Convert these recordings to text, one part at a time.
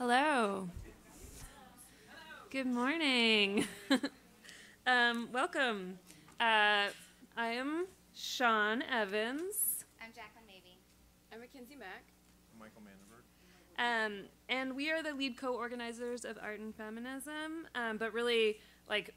Hello. Good morning. um, welcome. Uh, I am Siân Evans. I'm Jacqueline Mabey. I'm McKensie Mack. Michael Mandiberg. Um, and we are the lead co-organizers of Art and Feminism. Um, but really, like,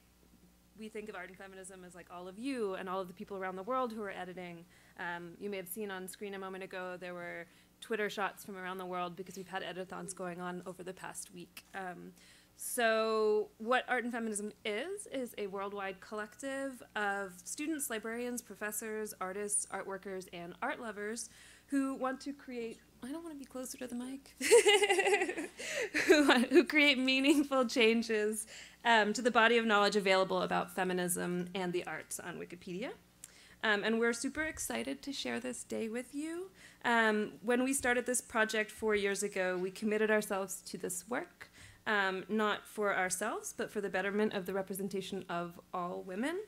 we think of Art and Feminism as like all of you and all of the people around the world who are editing. Um, you may have seen on screen a moment ago there were Twitter shots from around the world because we've had editathons going on over the past week. Um, so, what Art and Feminism is, is a worldwide collective of students, librarians, professors, artists, art workers, and art lovers who want to create. I don't want to be closer to the mic. who, who create meaningful changes um, to the body of knowledge available about feminism and the arts on Wikipedia. Um, and we're super excited to share this day with you. Um, when we started this project four years ago, we committed ourselves to this work, um, not for ourselves, but for the betterment of the representation of all women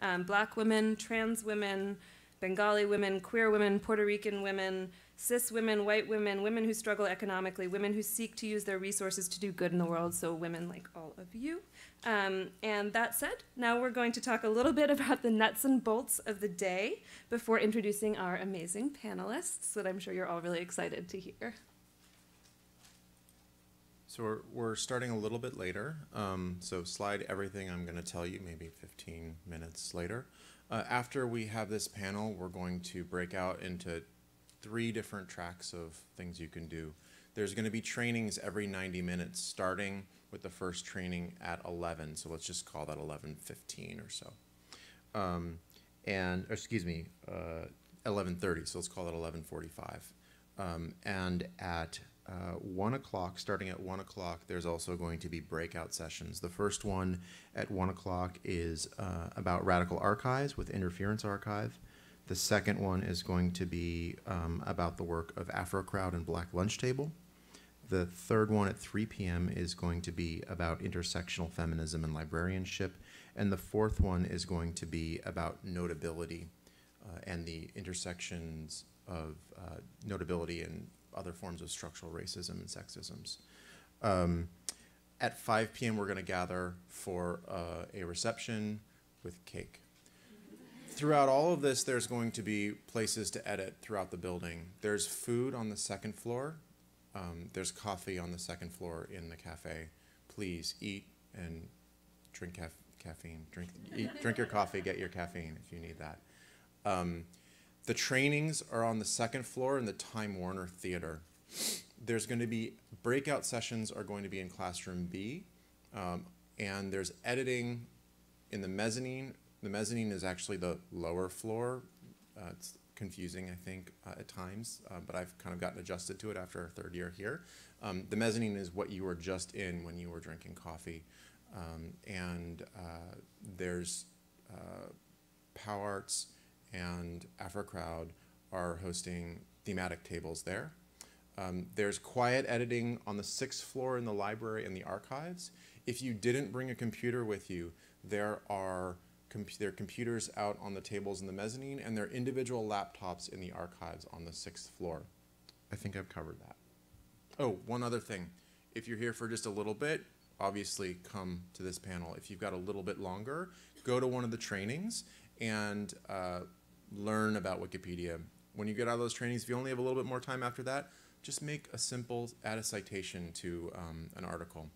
um, black women, trans women, Bengali women, queer women, Puerto Rican women, cis women, white women, women who struggle economically, women who seek to use their resources to do good in the world, so women like all of you. Um, and that said, now we're going to talk a little bit about the nuts and bolts of the day before introducing our amazing panelists that I'm sure you're all really excited to hear. So we're, we're starting a little bit later. Um, so slide everything I'm going to tell you maybe 15 minutes later. Uh, after we have this panel, we're going to break out into three different tracks of things you can do. There's going to be trainings every 90 minutes, starting with the first training at 11. So let's just call that 11:15 or so. Um, and or excuse me, uh, 11:30. So let's call it 11:45. Um, and at uh, one o'clock, starting at one o'clock, there's also going to be breakout sessions. The first one at one o'clock is uh, about radical archives with Interference Archive. The second one is going to be um, about the work of AfroCrowd and Black Lunch Table. The third one at 3 p.m. is going to be about intersectional feminism and librarianship. And the fourth one is going to be about notability uh, and the intersections of uh, notability and other forms of structural racism and sexisms. Um, at 5 p.m., we're going to gather for uh, a reception with cake. Throughout all of this, there's going to be places to edit throughout the building. There's food on the second floor. Um, there's coffee on the second floor in the cafe. Please eat and drink caf- caffeine. Drink, eat, drink your coffee, get your caffeine if you need that. Um, the trainings are on the second floor in the Time Warner Theater. There's going to be breakout sessions are going to be in classroom B, um, and there's editing in the mezzanine. The mezzanine is actually the lower floor. Uh, it's confusing, I think, uh, at times, uh, but I've kind of gotten adjusted to it after our third year here. Um, the mezzanine is what you were just in when you were drinking coffee, um, and uh, there's uh, POWarts and AfroCrowd are hosting thematic tables there. Um, there's quiet editing on the sixth floor in the library and the archives. If you didn't bring a computer with you, there are comp there are computers out on the tables in the mezzanine, and their individual laptops in the archives on the sixth floor. I think I've covered that. Oh, one other thing. If you're here for just a little bit, obviously come to this panel. If you've got a little bit longer, go to one of the trainings and uh, learn about Wikipedia. When you get out of those trainings, if you only have a little bit more time after that, just make a simple, add a citation to um, an article.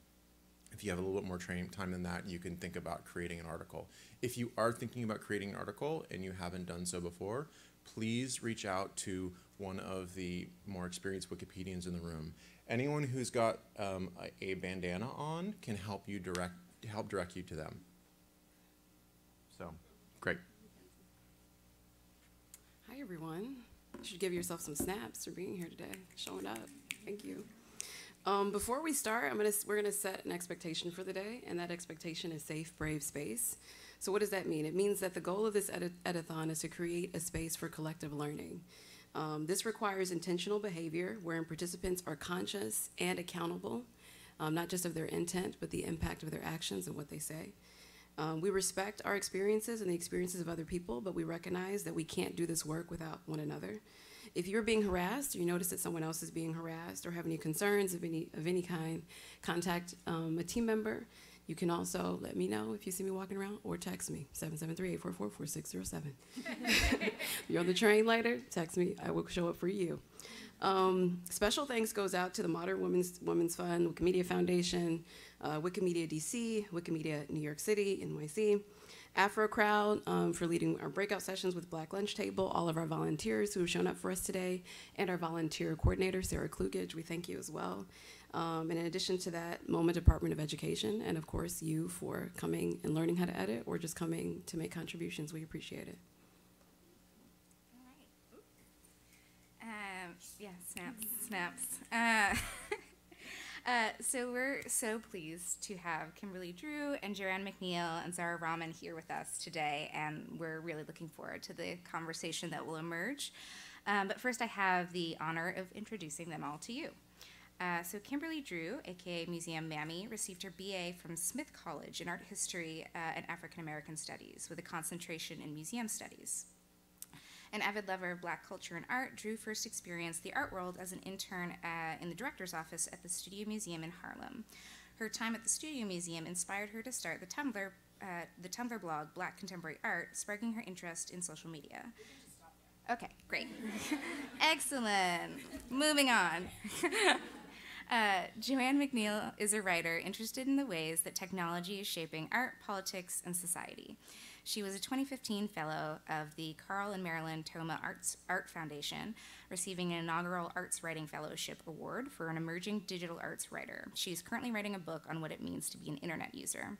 If you have a little bit more train, time than that, you can think about creating an article. If you are thinking about creating an article and you haven't done so before, please reach out to one of the more experienced Wikipedians in the room. Anyone who's got um, a, a bandana on can help you direct help direct you to them. So, great. Hi, everyone. You should give yourself some snaps for being here today, showing up. Thank you. Um, before we start, I'm gonna, we're going to set an expectation for the day, and that expectation is safe, brave space. So, what does that mean? It means that the goal of this editathon is to create a space for collective learning. Um, this requires intentional behavior wherein participants are conscious and accountable, um, not just of their intent, but the impact of their actions and what they say. Um, we respect our experiences and the experiences of other people, but we recognize that we can't do this work without one another. If you're being harassed, or you notice that someone else is being harassed, or have any concerns of any of any kind, contact um, a team member. You can also let me know if you see me walking around, or text me 773-844-4607. you're on the train later, text me. I will show up for you. Um, special thanks goes out to the Modern Women's Women's Fund, Wikimedia Foundation, uh, Wikimedia DC, Wikimedia New York City, NYC, Afro Crowd um, for leading our breakout sessions with Black Lunch Table, all of our volunteers who have shown up for us today, and our volunteer coordinator, Sarah Klugage. We thank you as well. Um, and in addition to that, MoMA Department of Education, and of course you for coming and learning how to edit or just coming to make contributions. We appreciate it. Um, yeah, snaps, snaps. Uh, uh, so we're so pleased to have Kimberly Drew and Joanne McNeil and Zara Rahman here with us today, and we're really looking forward to the conversation that will emerge. Um, but first, I have the honor of introducing them all to you. Uh, so Kimberly Drew, aka Museum Mammy, received her BA from Smith College in Art History uh, and African American Studies with a concentration in Museum Studies. An avid lover of black culture and art, Drew first experienced the art world as an intern in the director's office at the Studio Museum in Harlem. Her time at the Studio Museum inspired her to start the Tumblr, uh, the Tumblr blog Black Contemporary Art, sparking her interest in social media. Okay, great. Excellent. Moving on. Uh, Joanne McNeil is a writer interested in the ways that technology is shaping art, politics, and society. She was a 2015 fellow of the Carl and Marilyn Thoma Arts Art Foundation, receiving an inaugural Arts Writing Fellowship Award for an emerging digital arts writer. She is currently writing a book on what it means to be an internet user.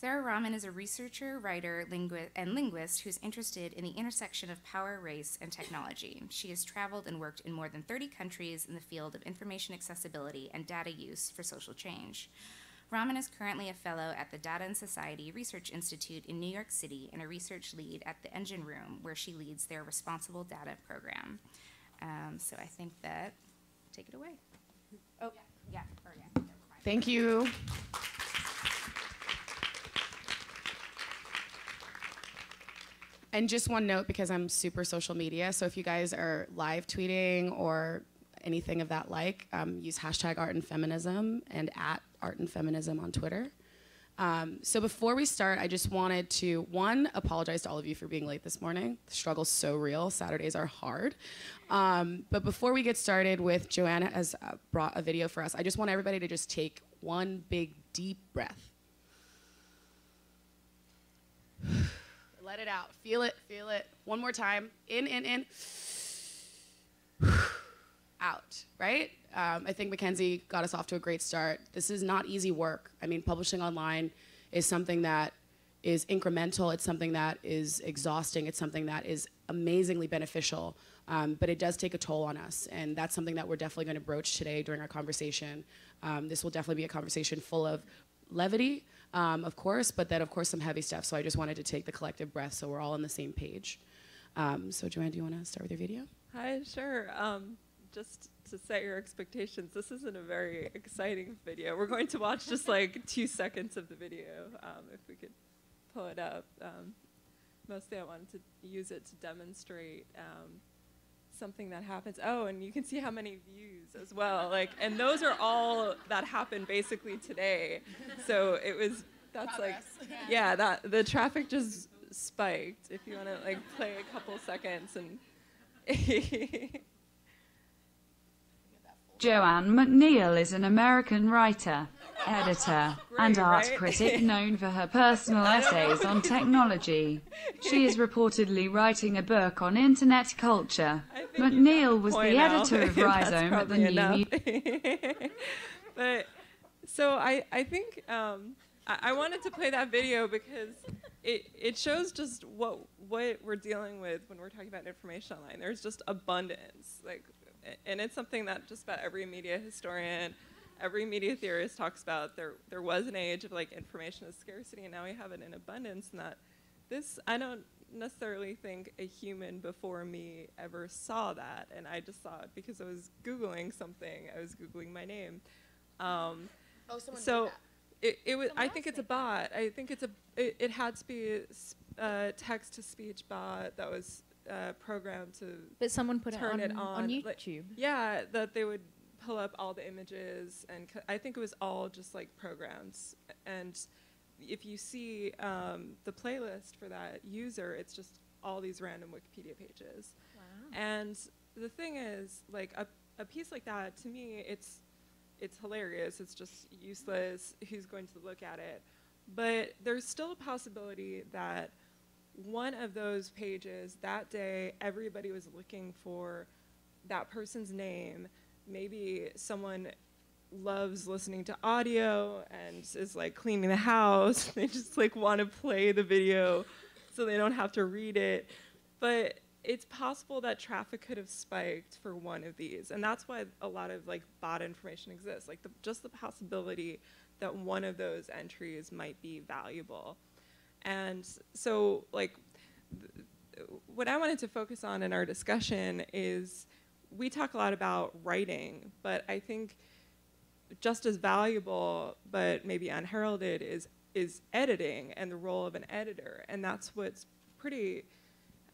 Zara Rahman is a researcher, writer, lingu- and linguist who's interested in the intersection of power, race, and technology. She has traveled and worked in more than 30 countries in the field of information accessibility and data use for social change. Rahman is currently a fellow at the Data and Society Research Institute in New York City and a research lead at the Engine Room, where she leads their Responsible Data program. Um, so I think that, take it away. Oh, yeah, yeah. mind. Thank you. And just one note because I'm super social media. So if you guys are live tweeting or anything of that like, um, use hashtag art and feminism and at art and feminism on Twitter. Um, so before we start, I just wanted to one apologize to all of you for being late this morning. The struggle's so real. Saturdays are hard. Um, but before we get started with Joanna has uh, brought a video for us, I just want everybody to just take one big deep breath. Let it out. Feel it. Feel it. One more time. In, in, in. out. Right? Um, I think McKensie got us off to a great start. This is not easy work. I mean, publishing online is something that is incremental. It's something that is exhausting. It's something that is amazingly beneficial. Um, but it does take a toll on us, and that's something that we're definitely going to broach today during our conversation. Um, this will definitely be a conversation full of levity, um, of course, but then of course some heavy stuff. So I just wanted to take the collective breath so we're all on the same page. Um, so Joanne, do you want to start with your video? Hi, sure. Um, just to set your expectations, this isn't a very exciting video. We're going to watch just like two seconds of the video, um, if we could pull it up. Um, mostly I wanted to use it to demonstrate um, something that happens. Oh, and you can see how many views as well. Like, and those are all that happened basically today. So it was, that's like, yeah, that the traffic just spiked. If you want to like play a couple seconds and. Joanne McNeil is an American writer, editor, and art critic known for her personal essays on technology. She is reportedly writing a book on internet culture. I think you McNeil was the editor of Rhizome at the New enough. but so I I think um, I, I wanted to play that video because it it shows just what what we're dealing with when we're talking about information online. There's just abundance, like, and it's something that just about every media historian. Every media theorist talks about there. There was an age of like information is scarcity, and now we have it in abundance. And that this, I don't necessarily think a human before me ever saw that, and I just saw it because I was googling something. I was googling my name. Um, Oh, someone so it, it was. I think it's a bot. I think it's a. It, it had to be a uh, text to speech bot that was uh, program to But someone put turn it it on, on, on like- YouTube. yeah, that they would pull up all the images, and c- I think it was all just like programs. And if you see um, the playlist for that user, it's just all these random Wikipedia pages. Wow. And the thing is, like a, a piece like that, to me, it's it's hilarious. It's just useless. Who's going to look at it? But there's still a possibility that one of those pages that day, everybody was looking for that person's name. Maybe someone loves listening to audio and is like cleaning the house. they just like want to play the video so they don't have to read it. But it's possible that traffic could have spiked for one of these. And that's why a lot of like bot information exists. Like the, just the possibility that one of those entries might be valuable. And so like what I wanted to focus on in our discussion is we talk a lot about writing, but I think just as valuable but maybe unheralded is is editing and the role of an editor. And that's what's pretty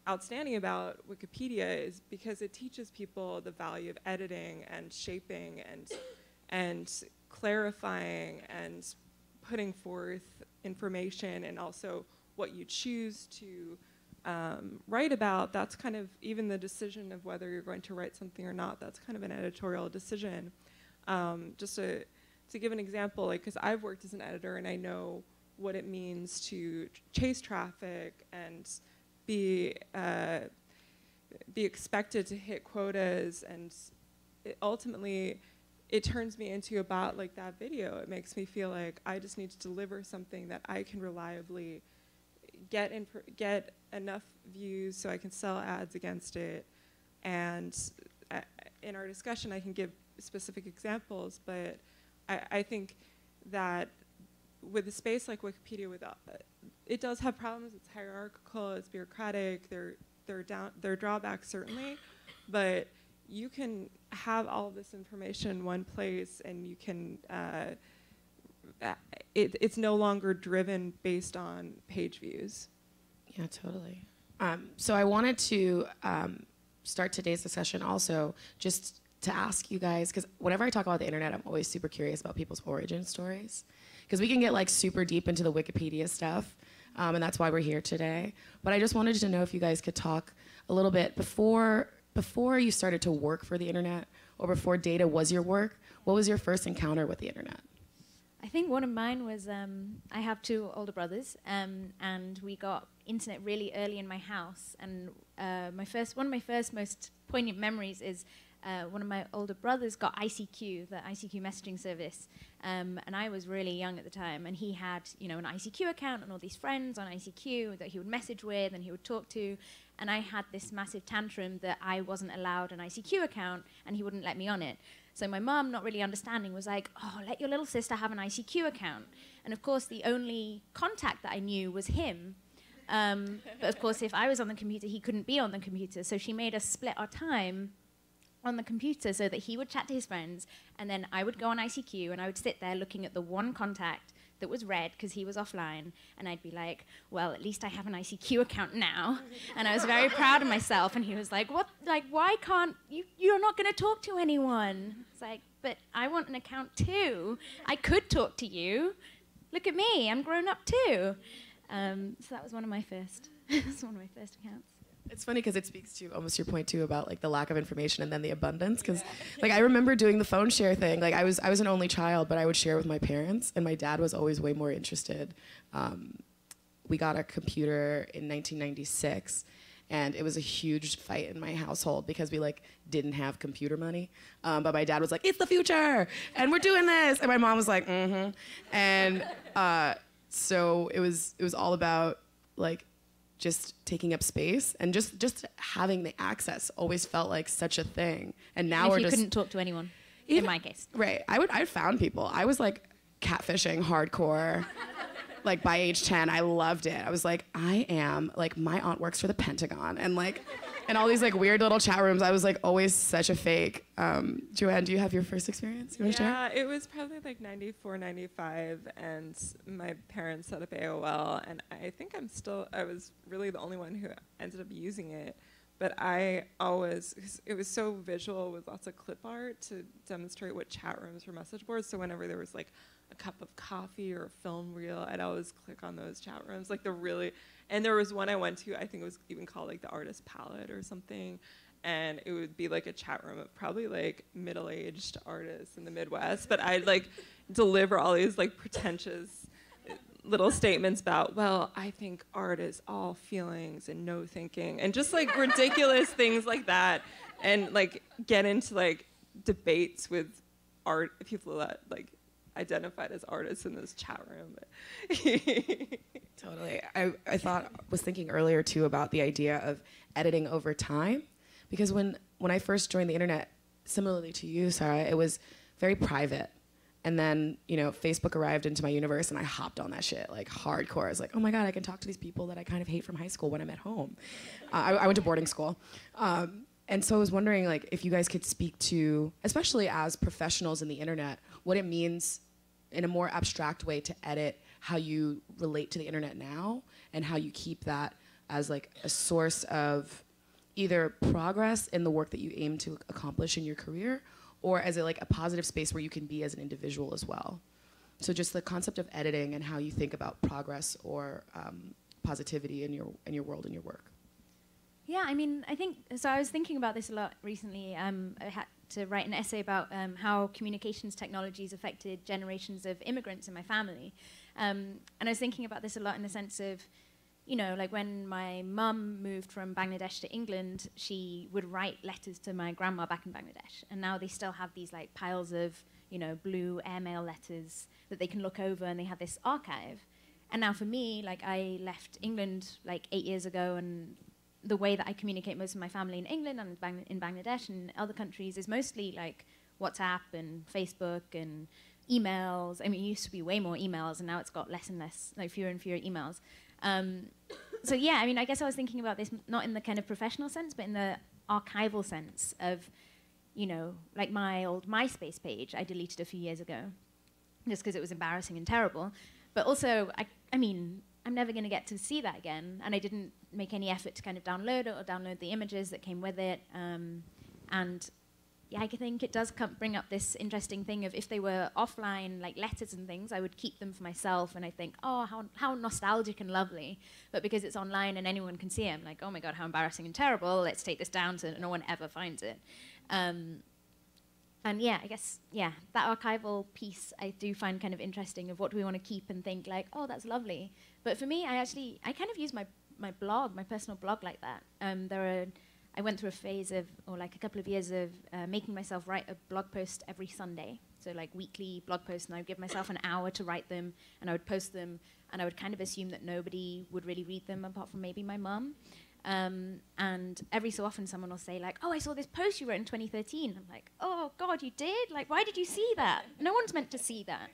outstanding about Wikipedia is because it teaches people the value of editing and shaping and and clarifying and putting forth information and also what you choose to um, write about. That's kind of even the decision of whether you're going to write something or not. That's kind of an editorial decision. Um, just to to give an example, like because I've worked as an editor and I know what it means to chase traffic and be uh, be expected to hit quotas and ultimately it turns me into a bot like that video it makes me feel like i just need to deliver something that i can reliably get in get enough views so i can sell ads against it and uh, in our discussion i can give specific examples but i, I think that with a space like wikipedia with uh, it does have problems. It's hierarchical. It's bureaucratic. There, there are down, there are drawbacks certainly, but you can have all this information in one place, and you can. Uh, uh, it, it's no longer driven based on page views. Yeah, totally. Um, so I wanted to um, start today's discussion also just to ask you guys, because whenever I talk about the internet, I'm always super curious about people's origin stories. Because we can get like super deep into the Wikipedia stuff, um, and that's why we're here today. But I just wanted to know if you guys could talk a little bit before before you started to work for the internet, or before data was your work. What was your first encounter with the internet? I think one of mine was um, I have two older brothers, um, and we got internet really early in my house. And uh, my first, one of my first most poignant memories is uh, one of my older brothers got ICQ, the ICQ messaging service, um, and I was really young at the time. And he had, you know, an ICQ account and all these friends on ICQ that he would message with and he would talk to. And I had this massive tantrum that I wasn't allowed an ICQ account, and he wouldn't let me on it. So my mum, not really understanding, was like, "Oh, let your little sister have an ICQ account." And of course, the only contact that I knew was him. Um, but of course, if I was on the computer, he couldn't be on the computer. So she made us split our time on the computer so that he would chat to his friends, and then I would go on ICQ and I would sit there looking at the one contact that was red because he was offline, and I'd be like, "Well, at least I have an ICQ account now," and I was very proud of myself. And he was like, "What? Like, why can't you? You're not going to talk to anyone?" It's like, "But I want an account too. I could talk to you. Look at me. I'm grown up too." Um, so that was one of my first. That's one of my first accounts. It's funny because it speaks to almost your point too about like the lack of information and then the abundance. Because like I remember doing the phone share thing. Like I was I was an only child, but I would share with my parents, and my dad was always way more interested. Um, we got a computer in 1996, and it was a huge fight in my household because we like didn't have computer money. Um, but my dad was like, "It's the future, and we're doing this," and my mom was like, "Mm-hmm," and uh, so it was it was all about like just taking up space and just just having the access always felt like such a thing. And now if we're you just couldn't talk to anyone, Even- in my case. right. I would i found people. I was like catfishing hardcore like by age 10 i loved it. I was like i am like my aunt works for the pentagon and like and all these like weird little chat rooms i was like always such a fake um, joanne do you have your first experience you to share Yeah, it was probably like 94, 95, and my parents set up AOL, and I think I'm still, I was really the only one who ended up using it. but I always, it was so visual with lots of clip art to demonstrate what chat rooms were message boards. So whenever there was like a cup of coffee or a film reel, I'd always click on those chat rooms, like the really. And there was one I went to, I think it was even called like the Artist Palette or something, and it would be like a chat room of probably like middle-aged artists in the Midwest. But I'd like deliver all these like pretentious uh, little statements about, well, I think art is all feelings and no thinking, and just like ridiculous things like that, and like get into like debates with art people that like identified as artists in this chat room. Totally. I, I thought was thinking earlier too about the idea of editing over time. Because when when I first joined the internet, similarly to you, Zara, it was very private. And then, you know, Facebook arrived into my universe and I hopped on that shit like hardcore. I was like, oh my God, I can talk to these people that I kind of hate from high school when I'm at home. Uh, I, I went to boarding school. Um, and so I was wondering like if you guys could speak to, especially as professionals in the internet, what it means in a more abstract way to edit how you relate to the internet now and how you keep that as like a source of either progress in the work that you aim to accomplish in your career or as a, like a positive space where you can be as an individual as well so just the concept of editing and how you think about progress or um, positivity in your in your world and your work Yeah, I mean, I think so. I was thinking about this a lot recently. Um, I had to write an essay about um, how communications technologies affected generations of immigrants in my family, um, and I was thinking about this a lot in the sense of, you know, like when my mum moved from Bangladesh to England, she would write letters to my grandma back in Bangladesh, and now they still have these like piles of, you know, blue airmail letters that they can look over, and they have this archive. And now for me, like I left England like eight years ago, and the way that I communicate most of my family in England and Bang- in Bangladesh and other countries is mostly like WhatsApp and Facebook and emails. I mean, it used to be way more emails, and now it's got less and less, like fewer and fewer emails. Um, so yeah, I mean, I guess I was thinking about this not in the kind of professional sense, but in the archival sense of, you know, like my old MySpace page I deleted a few years ago, just because it was embarrassing and terrible. But also, I, I mean, I'm never going to get to see that again, and I didn't make any effort to kind of download it or download the images that came with it. Um, and yeah, I think it does bring up this interesting thing of if they were offline, like letters and things, I would keep them for myself, and I think, oh, how how nostalgic and lovely. But because it's online and anyone can see it, I'm like, oh my god, how embarrassing and terrible. Let's take this down so no one ever finds it. Um, and yeah, I guess yeah, that archival piece I do find kind of interesting of what do we want to keep and think like, oh, that's lovely. But for me, I actually I kind of use my my blog, my personal blog like that. Um, there are I went through a phase of or like a couple of years of uh, making myself write a blog post every Sunday. So like weekly blog posts, and I would give myself an hour to write them, and I would post them, and I would kind of assume that nobody would really read them apart from maybe my mum. Um, and every so often, someone will say like, "Oh, I saw this post you wrote in 2013." I'm like, "Oh God, you did? Like, why did you see that? No one's meant to see that."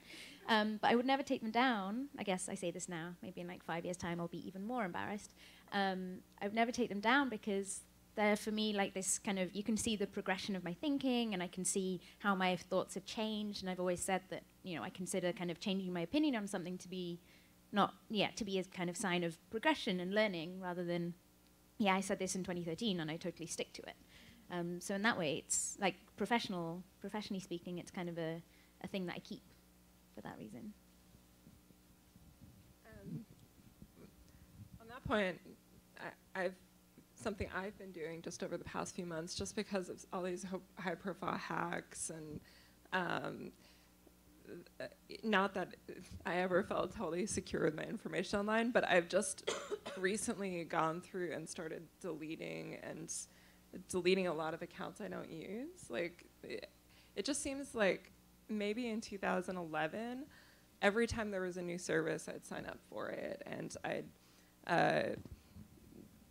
Um, but I would never take them down. I guess I say this now. Maybe in like five years' time, I'll be even more embarrassed. Um, I would never take them down because they're for me like this kind of. You can see the progression of my thinking, and I can see how my thoughts have changed. And I've always said that you know I consider kind of changing my opinion on something to be not yeah to be a kind of sign of progression and learning rather than yeah, I said this in 2013 and I totally stick to it. Um, so in that way, it's like professional, professionally speaking, it's kind of a, a thing that I keep for that reason. Um, on that point, I, I've something I've been doing just over the past few months, just because of all these high-profile hacks and. Um, not that I ever felt totally secure with my information online, but I've just recently gone through and started deleting and deleting a lot of accounts I don't use. Like, it, just seems like maybe in 2011, every time there was a new service, I'd sign up for it, and I'd, uh,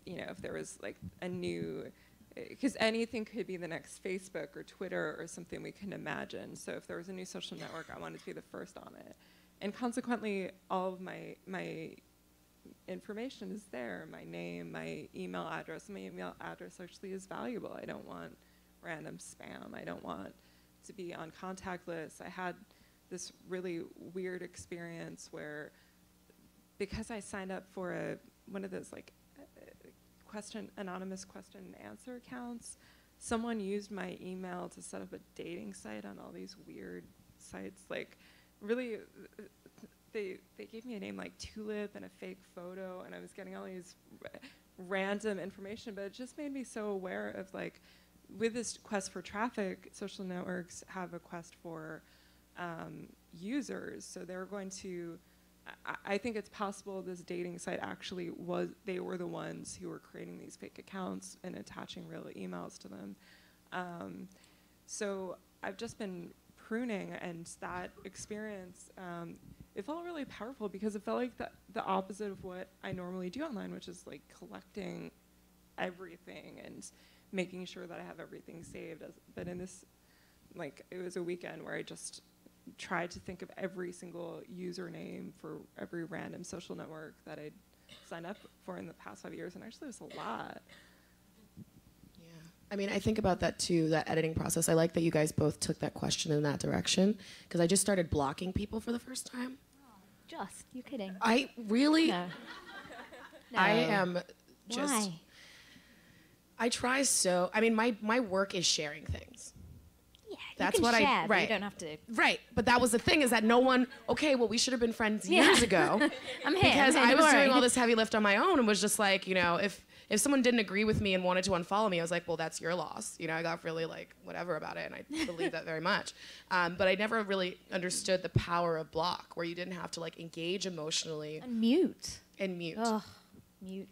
you know, if there was like a new because anything could be the next Facebook or Twitter or something we can imagine. So if there was a new social network, I wanted to be the first on it, and consequently, all of my my information is there. My name, my email address. My email address actually is valuable. I don't want random spam. I don't want to be on contact lists. I had this really weird experience where because I signed up for a one of those like question anonymous question and answer accounts. Someone used my email to set up a dating site on all these weird sites. Like, really, uh, they they gave me a name like Tulip and a fake photo, and I was getting all these ra- random information. But it just made me so aware of like, with this quest for traffic, social networks have a quest for um, users. So they're going to. I, think it's possible this dating site actually was they were the ones who were creating these fake accounts and attaching real emails to them. Um, so I've just been pruning, and that experience um, it felt really powerful because it felt like the the opposite of what I normally do online, which is like collecting everything and making sure that I have everything saved. As, but in this, like it was a weekend where I just tried to think of every single username for every random social network that I'd signed up for in the past five years, and actually it was a lot. Yeah. I mean, I think about that too, that editing process. I like that you guys both took that question in that direction because I just started blocking people for the first time. Just, you kidding? I really, No. I am just. Why? I try so. I mean, my my work is sharing things. That's what I- share, but right. You don't have to. Right, but that was the thing is that no one. Okay, well, we should have been friends Yeah. years ago. I'm here. because I'm here, I was doing all this heavy lift on my own and was just like, you know, if if someone didn't agree with me and wanted to unfollow me, I was like, well, that's your loss. You know, I got really like whatever about it, and I believe that very much. Um, but I never really understood the power of block, where you didn't have to like engage emotionally And mute. and mute. Oh, mute.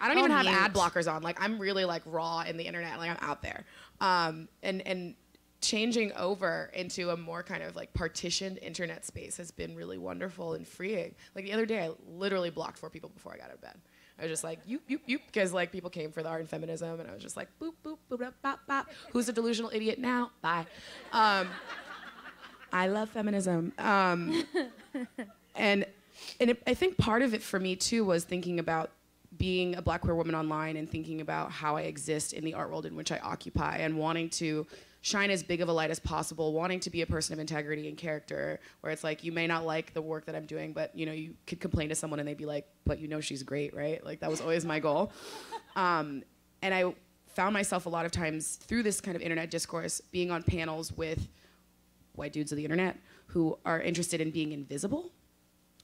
I don't Oh, even have mute. ad blockers on. Like I'm really like raw in the internet. Like I'm out there. Um, and and changing over into a more kind of like partitioned internet space has been really wonderful and freeing. Like the other day, I literally blocked four people before I got out of bed. I was just like, you, you, you, because like people came for the art and feminism, and I was just like, boop, boop, boop, boop, bop, bop. Who's a delusional idiot now? Bye. Um, I love feminism. Um, and and it, I think part of it for me too was thinking about being a black queer woman online and thinking about how I exist in the art world in which I occupy and wanting to shine as big of a light as possible, wanting to be a person of integrity and character, where it's like you may not like the work that I'm doing, but you know you could complain to someone and they'd be like, "But you know she's great, right?" Like that was always my goal. Um, and I found myself a lot of times through this kind of internet discourse being on panels with white dudes of the internet who are interested in being invisible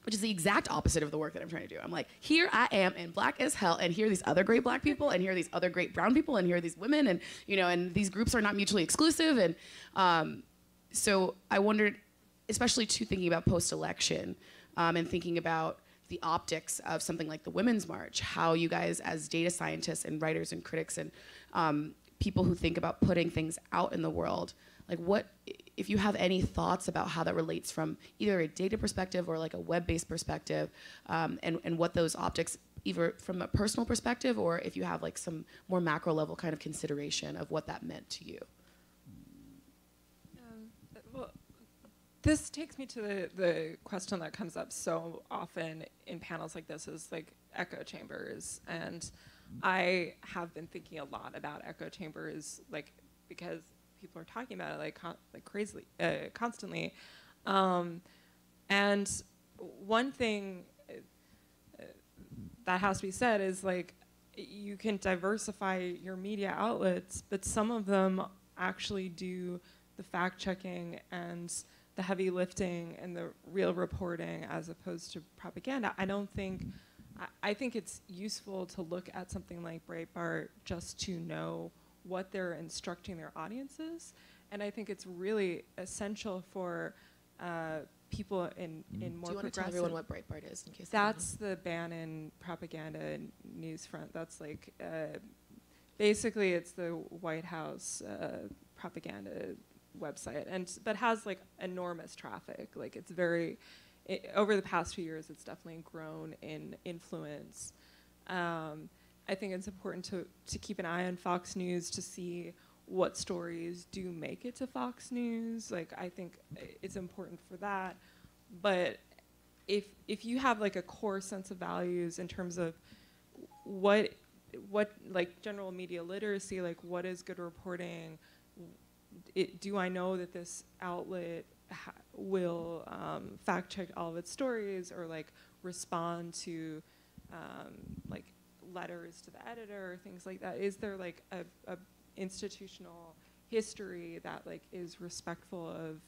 which is the exact opposite of the work that I'm trying to do. I'm like, here I am and black as hell, and here are these other great black people, and here are these other great brown people, and here are these women, and you know, and these groups are not mutually exclusive. And um, so I wondered, especially too thinking about post-election um, and thinking about the optics of something like the Women's March, how you guys, as data scientists and writers and critics and um, people who think about putting things out in the world, like what if you have any thoughts about how that relates from either a data perspective or like a web-based perspective um, and, and what those optics either from a personal perspective or if you have like some more macro level kind of consideration of what that meant to you Um, well, this takes me to the, the question that comes up so often in panels like this is like echo chambers. And I have been thinking a lot about echo chambers, like because people are talking about it like like crazily, uh, constantly. Um, and one thing uh, that has to be said is like you can diversify your media outlets, but some of them actually do the fact checking and the heavy lifting and the real reporting as opposed to propaganda. I don't think, I, I think it's useful to look at something like Breitbart just to know what they're instructing their audiences. And I think it's really essential for uh, people in, in more do you want to tell progressive everyone what breitbart is in case they don't know? that's the Bannon propaganda news front. That's like uh, basically it's the White House uh, propaganda website, and but has like enormous traffic. Like it's very i over the past few years, it's definitely grown in influence. Um, I think it's important to to keep an eye on Fox News to see what stories do make it to Fox News. Like I think it's important for that, but if if you have like a core sense of values in terms of what what like general media literacy like what is good reporting it, do i know that this outlet will um, fact check all of its stories or like respond to um, like letters to the editor or things like that? Is there like a, a institutional history that like is respectful of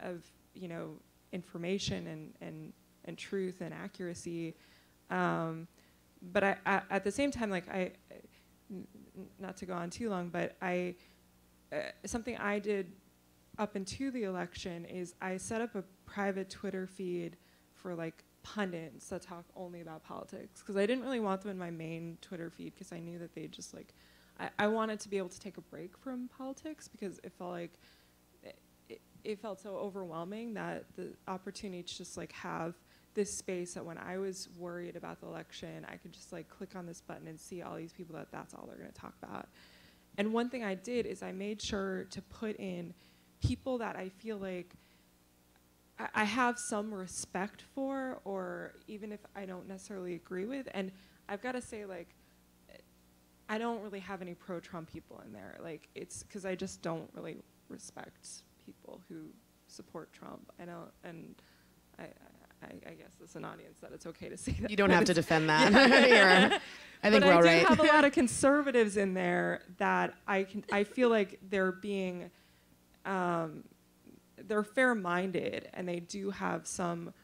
of you know information and and and truth and accuracy? Um, but I, I, at the same time, like I, not to go on too long, but I, uh, something I did up into the election is I set up a private Twitter feed for like pundits that talk only about politics because I didn't really want them in my main Twitter feed because I knew that they just like, I, I wanted to be able to take a break from politics because it felt like, it, it, it felt so overwhelming that the opportunity to just like have this space that when I was worried about the election, I could just like click on this button and see all these people that that's all they're going to talk about. And one thing I did is I made sure to put in people that I feel like I, I have some respect for, or even if I don't necessarily agree with. And I've got to say, like, I don't really have any pro Trump people in there. Like, it's because I just don't really respect people who support Trump. I don't, and I, I, I guess it's an audience that it's okay to say that. You don't have to defend that. You're- I think but we're I all do have a lot of conservatives in there that I can. I feel like they're being, um, they're fair-minded and they do have some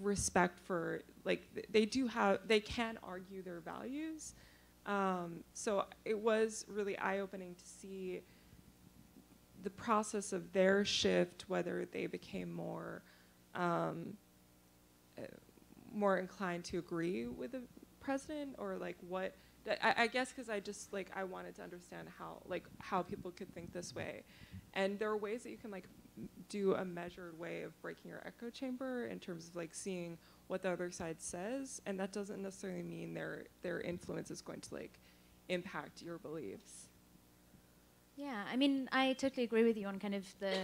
respect for like they do have they can argue their values. Um, so it was really eye-opening to see the process of their shift, whether they became more um, uh, more inclined to agree with the president or like what I, I guess because I just like I wanted to understand how like how people could think this way, and there are ways that you can like do a measured way of breaking your echo chamber in terms of like seeing what the other side says, and that doesn't necessarily mean their their influence is going to like impact your beliefs. Yeah, I mean, I totally agree with you on kind of the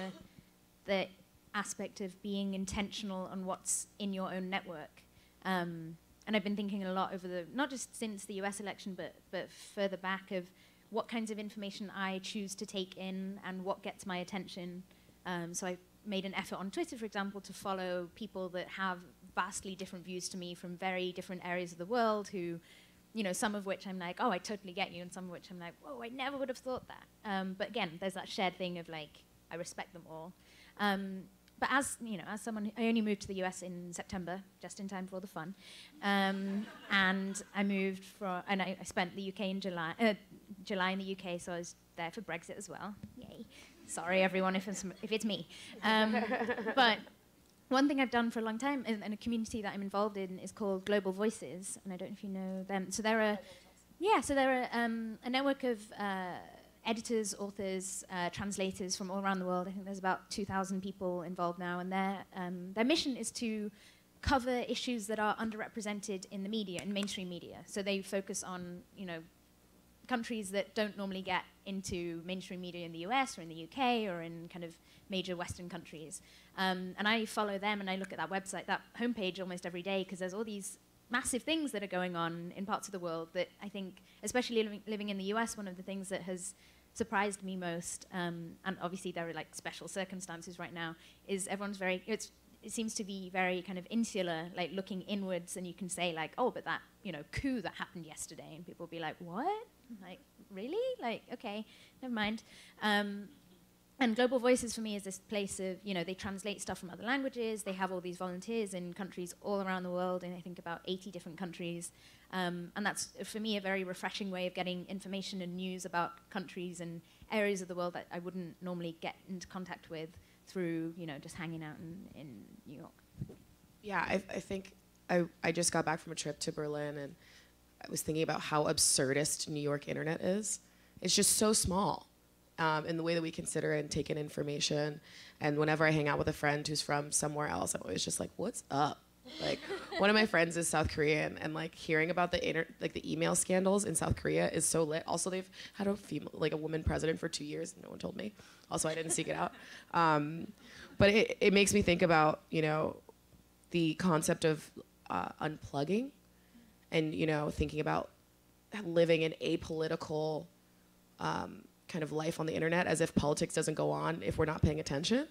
the aspect of being intentional on what's in your own network. Um, and I've been thinking a lot over the not just since the U.S. election, but but further back of what kinds of information I choose to take in and what gets my attention. Um, so I made an effort on Twitter, for example, to follow people that have vastly different views to me from very different areas of the world who you know, some of which I'm like, oh, I totally get you, and some of which I'm like, whoa, I never would have thought that. Um, but again, there's that shared thing of like, I respect them all. Um, but as you know, as someone, I only moved to the US in September, just in time for all the fun, um, and I moved for, and I, I spent the UK in July, uh, July in the UK, so I was there for Brexit as well. Yay! Sorry, everyone, if it's if it's me. Um, but one thing I've done for a long time in, in a community that I'm involved in is called Global Voices, and I don't know if you know them. So they're a yeah, so they're a, um, a network of uh, editors, authors, uh, translators from all around the world. I think there's about 2,000 people involved now, and their um, their mission is to cover issues that are underrepresented in the media, in mainstream media. So they focus on you know countries that don't normally get into mainstream media in the US or in the UK or in kind of major Western countries. Um, and I follow them and I look at that website, that homepage almost every day because there's all these massive things that are going on in parts of the world that I think, especially living, living in the US, one of the things that has surprised me most, um, and obviously there are like special circumstances right now, is everyone's very, it's, it seems to be very kind of insular, like looking inwards, and you can say like, oh, but that you know coup that happened yesterday, and people will be like, what? Like, really? Like, okay, never mind. Um, and Global Voices for me is this place of, you know, they translate stuff from other languages. They have all these volunteers in countries all around the world, in I think about 80 different countries. Um, and that's, for me, a very refreshing way of getting information and news about countries and areas of the world that I wouldn't normally get into contact with through, you know, just hanging out in, in New York. Yeah, I, I think I, I just got back from a trip to Berlin and I was thinking about how absurdist New York internet is. It's just so small um, in the way that we consider and take in information. And whenever I hang out with a friend who's from somewhere else, I'm always just like, what's up? Like one of my friends is South Korean, and like hearing about the inter- like the email scandals in South Korea is so lit. Also, they've had a female like a woman president for two years. And no one told me. Also, I didn't seek it out. Um, but it, it makes me think about you know the concept of uh, unplugging and you know thinking about living an apolitical um, kind of life on the internet as if politics doesn't go on if we're not paying attention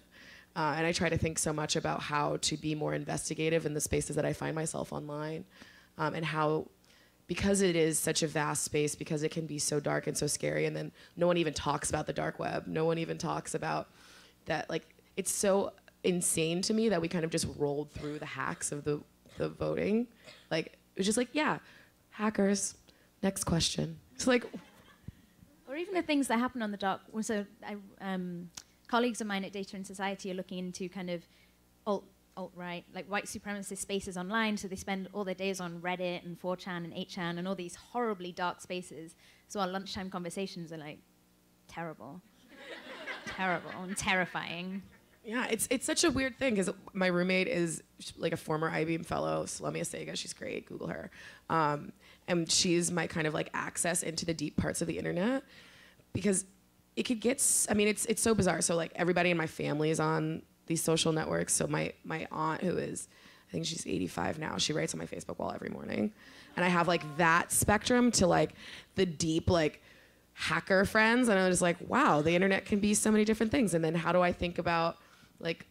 uh, and i try to think so much about how to be more investigative in the spaces that i find myself online um, and how because it is such a vast space, because it can be so dark and so scary, and then no one even talks about the dark web. No one even talks about that. Like, it's so insane to me that we kind of just rolled through the hacks of the, the voting. Like, it was just like, yeah, hackers. Next question. It's like, Or even the things that happen on the dark. So, I, um, colleagues of mine at Data and Society are looking into kind of alt alt right, like white supremacist spaces online. So they spend all their days on Reddit and 4chan and 8chan and all these horribly dark spaces. So our lunchtime conversations are like terrible, terrible, and terrifying. Yeah, it's it's such a weird thing because my roommate is like a former IBM fellow, Salamia Sega. She's great. Google her, um, and she's my kind of like access into the deep parts of the internet because it could get. I mean, it's it's so bizarre. So like everybody in my family is on these social networks. So my my aunt, who is I think she's 85 now, she writes on my Facebook wall every morning, and I have like that spectrum to like the deep like hacker friends. And i was just like wow the internet can be so many different things. And then how do i think about like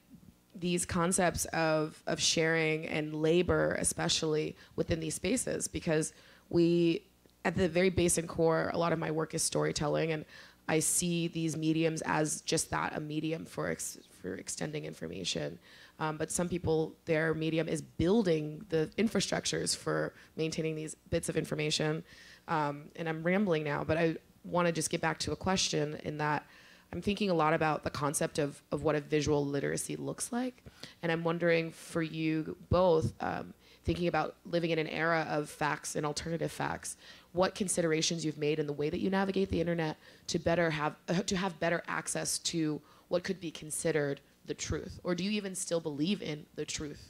these concepts of of sharing and labor especially within these spaces? Because we at the very base and core a lot of my work is storytelling. And i see these mediums as just that a medium for ex- for extending information um, but some people their medium is building the infrastructures for maintaining these bits of information um, and i'm rambling now but i want to just get back to a question in that I'm thinking a lot about the concept of, of what a visual literacy looks like. And I'm wondering for you both, um, thinking about living in an era of facts and alternative facts, what considerations you've made in the way that you navigate the internet to better have uh, to have better access to what could be considered the truth, or do you even still believe in the truth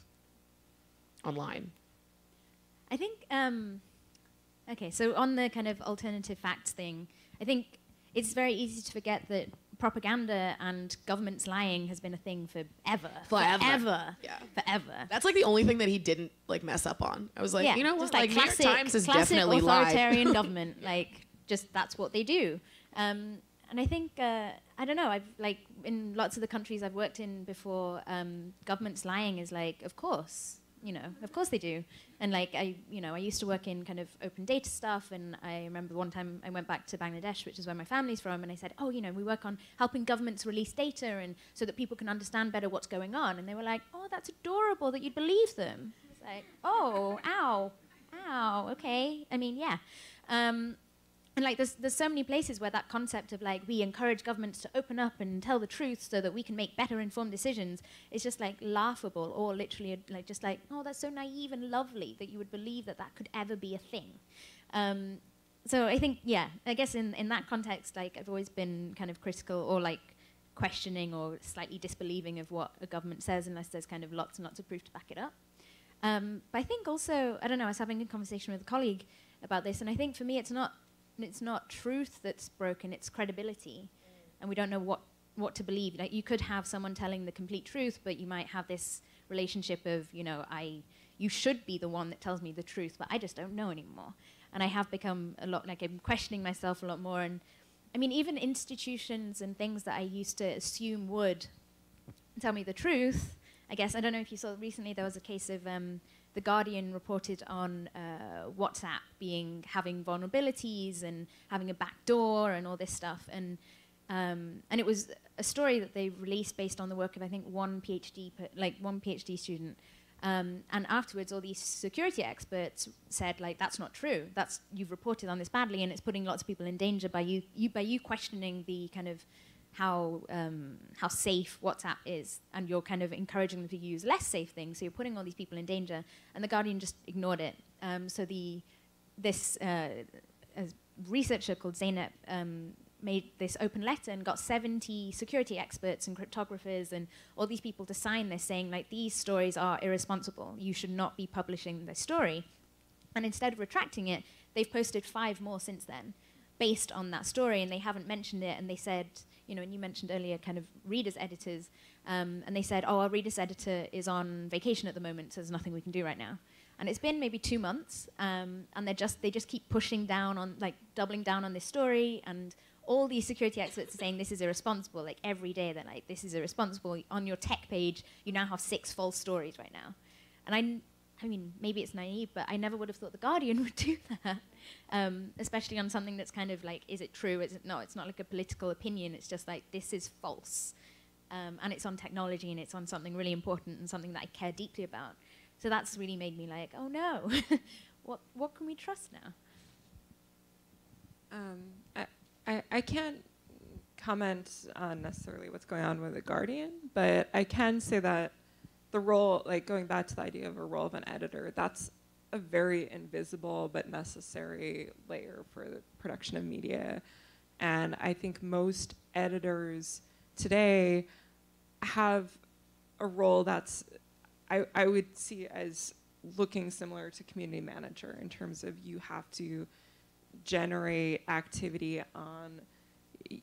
online? I think, um, okay, so on the kind of alternative facts thing, I think it's very easy to forget that propaganda and governments lying has been a thing forever. Forever. Forever. Yeah. Forever. That's like the only thing that he didn't like mess up on. I was like, you know what? just Like, New York Times is classic definitely lied. authoritarian government. Like, just that's what they do. Um, and I think uh, I don't know. I've like in lots of the countries I've worked in before, um, governments lying is like, of course, you know, of course they do. And like I, you know, I used to work in kind of open data stuff, and I remember one time I went back to Bangladesh, which is where my family's from, and I said, oh, you know, we work on helping governments release data and so that people can understand better what's going on. And they were like, oh, that's adorable that you'd believe them. I was like, oh, ow, ow, okay. I mean, yeah. Um, and like there's there's so many places where that concept of like we encourage governments to open up and tell the truth so that we can make better informed decisions is just like laughable or literally like just like oh that's so naive and lovely that you would believe that that could ever be a thing. Um, so I think yeah I guess in in that context like I've always been kind of critical or like questioning or slightly disbelieving of what a government says unless there's kind of lots and lots of proof to back it up. Um, but I think also I don't know I was having a conversation with a colleague about this and I think for me it's not it's not truth that's broken, it's credibility. And we don't know what, what to believe. Like you could have someone telling the complete truth, but you might have this relationship of, you know, I you should be the one that tells me the truth, but I just don't know anymore. And I have become a lot like I'm questioning myself a lot more and I mean even institutions and things that I used to assume would tell me the truth. I guess I don't know if you saw recently there was a case of um, the Guardian reported on uh, WhatsApp being having vulnerabilities and having a back door and all this stuff, and um, and it was a story that they released based on the work of I think one PhD like one PhD student. Um, and afterwards, all these security experts said, like, that's not true. That's you've reported on this badly, and it's putting lots of people in danger by you, you by you questioning the kind of how um, how safe WhatsApp is, and you're kind of encouraging them to use less safe things. So you're putting all these people in danger, and the Guardian just ignored it. Um, so the this uh, researcher called Zeynep um, made this open letter and got 70 security experts and cryptographers and all these people to sign this, saying like these stories are irresponsible. You should not be publishing this story. And instead of retracting it, they've posted five more since then, based on that story, and they haven't mentioned it. And they said you know, and you mentioned earlier kind of readers editors, um, and they said, oh, our readers editor is on vacation at the moment, so there's nothing we can do right now. And it's been maybe two months, um, and they just they just keep pushing down on like doubling down on this story, and all these security experts are saying this is irresponsible. Like every day, they're like, this is irresponsible. On your tech page, you now have six false stories right now, and I I mean, maybe it's naive, but I never would have thought the Guardian would do that, um, especially on something that's kind of like, is it true? Is it not? It's not like a political opinion. It's just like this is false, um, and it's on technology and it's on something really important and something that I care deeply about. So that's really made me like, oh no, what what can we trust now? Um, I, I, I can't comment on necessarily what's going on with the Guardian, but I can say that the role, like going back to the idea of a role of an editor, that's a very invisible but necessary layer for the production of media. And I think most editors today have a role that's, I, I would see as looking similar to community manager in terms of you have to generate activity on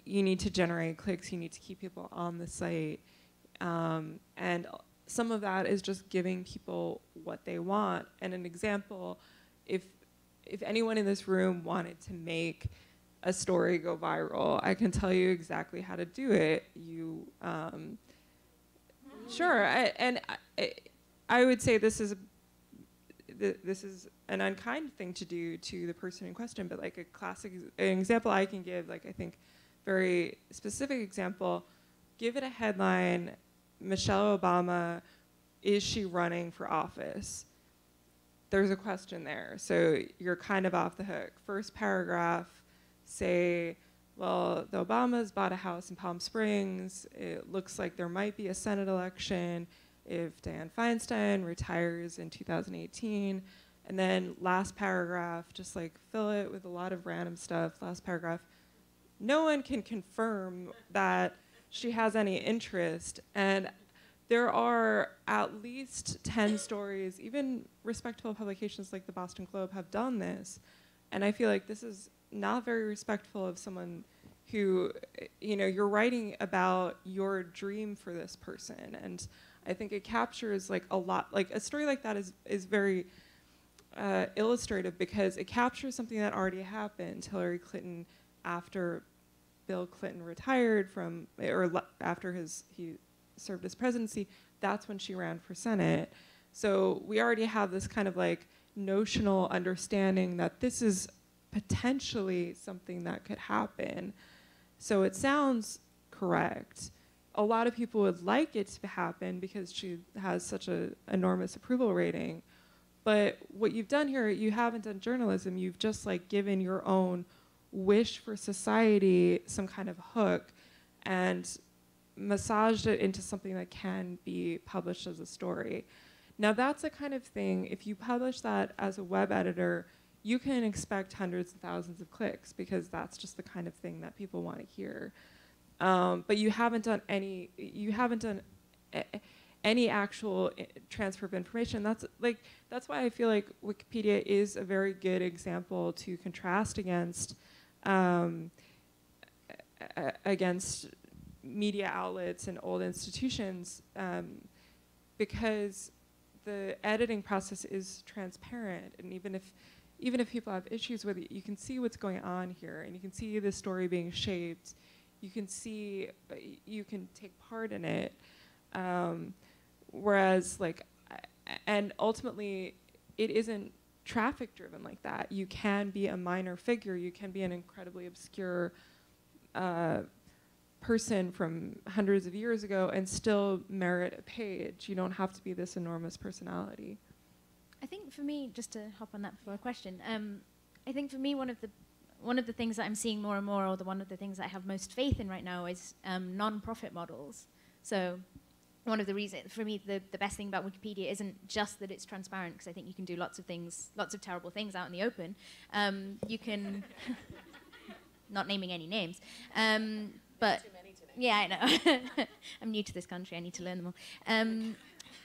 you need to generate clicks you need to keep people on the site um, and some of that is just giving people what they want. And an example if if anyone in this room wanted to make a story go viral i can tell you exactly how to do it. You um, sure I, and I, I would say this is th- this is an unkind thing to do to the person in question, but like a classic an example I can give, like I think very specific example, give it a headline, Michelle Obama, is she running for office? There's a question there. So you're kind of off the hook. First paragraph, say, well, the Obamas bought a house in Palm Springs. It looks like there might be a Senate election if Dianne Feinstein retires in 2018. And then last paragraph, just like fill it with a lot of random stuff. Last paragraph, no one can confirm that she has any interest. And there are at least 10 stories, even respectable publications like the Boston Globe have done this. And I feel like this is not very respectful of someone who, you know, you're writing about your dream for this person. And I think it captures like a lot, like a story like that is, is very uh, illustrative because it captures something that already happened. Hillary Clinton, after Bill Clinton retired from, or after his, he served his presidency, that's when she ran for Senate. So we already have this kind of like notional understanding that this is potentially something that could happen. So it sounds correct a lot of people would like it to happen because she has such an enormous approval rating. But what you've done here, you haven't done journalism. You've just like given your own wish for society some kind of hook and massaged it into something that can be published as a story. Now that's the kind of thing, if you publish that as a web editor, you can expect hundreds and thousands of clicks because that's just the kind of thing that people want to hear. Um, but you haven't done any, you haven't done any actual eh, transfer of information. That's like, that's why I feel like Wikipedia is a very good example to contrast against, um, against media outlets and old institutions um, because the editing process is transparent and even if even if people have issues with it you can see what's going on here and you can see the story being shaped you can see, uh, you can take part in it. Um, whereas, like, and ultimately, it isn't traffic driven like that. You can be a minor figure, you can be an incredibly obscure uh, person from hundreds of years ago and still merit a page. You don't have to be this enormous personality. I think for me, just to hop on that before a question, um, I think for me, one of the one of the things that I'm seeing more and more, or the one of the things that I have most faith in right now, is um, non-profit models. So one of the reasons, for me, the, the best thing about Wikipedia isn't just that it's transparent, because I think you can do lots of things, lots of terrible things out in the open. Um, you can, not naming any names, um, but yeah, I know. I'm new to this country. I need to learn them all. Um,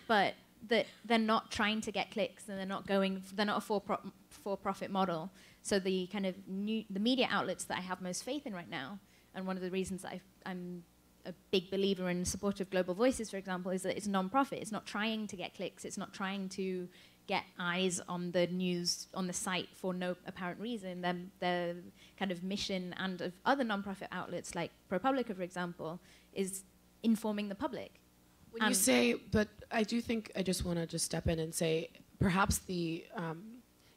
but that they're not trying to get clicks, and they're not going. They're not a for pro- for profit model. So the kind of new, the media outlets that I have most faith in right now, and one of the reasons that i am a big believer in support of Global Voices, for example, is that it's a non-profit. It's not trying to get clicks. It's not trying to get eyes on the news on the site for no apparent reason. Their, their kind of mission and of other non-profit outlets like ProPublica, for example, is informing the public. When you say, but I do think I just want to just step in and say perhaps the um,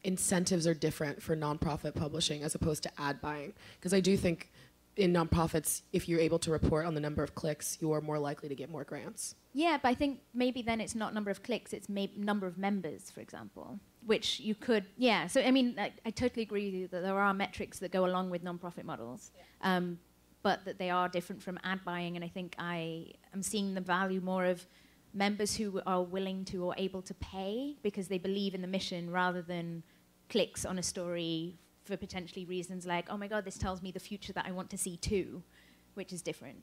incentives are different for nonprofit publishing as opposed to ad buying. Because I do think in nonprofits, if you're able to report on the number of clicks, you are more likely to get more grants. Yeah, but I think maybe then it's not number of clicks, it's number of members, for example, which you could, yeah. So, I mean, I, I totally agree with you that there are metrics that go along with nonprofit models, um, but that they are different from ad buying. And I think I am seeing the value more of members who are willing to or able to pay because they believe in the mission rather than clicks on a story for potentially reasons like, oh my God, this tells me the future that I want to see too, which is different.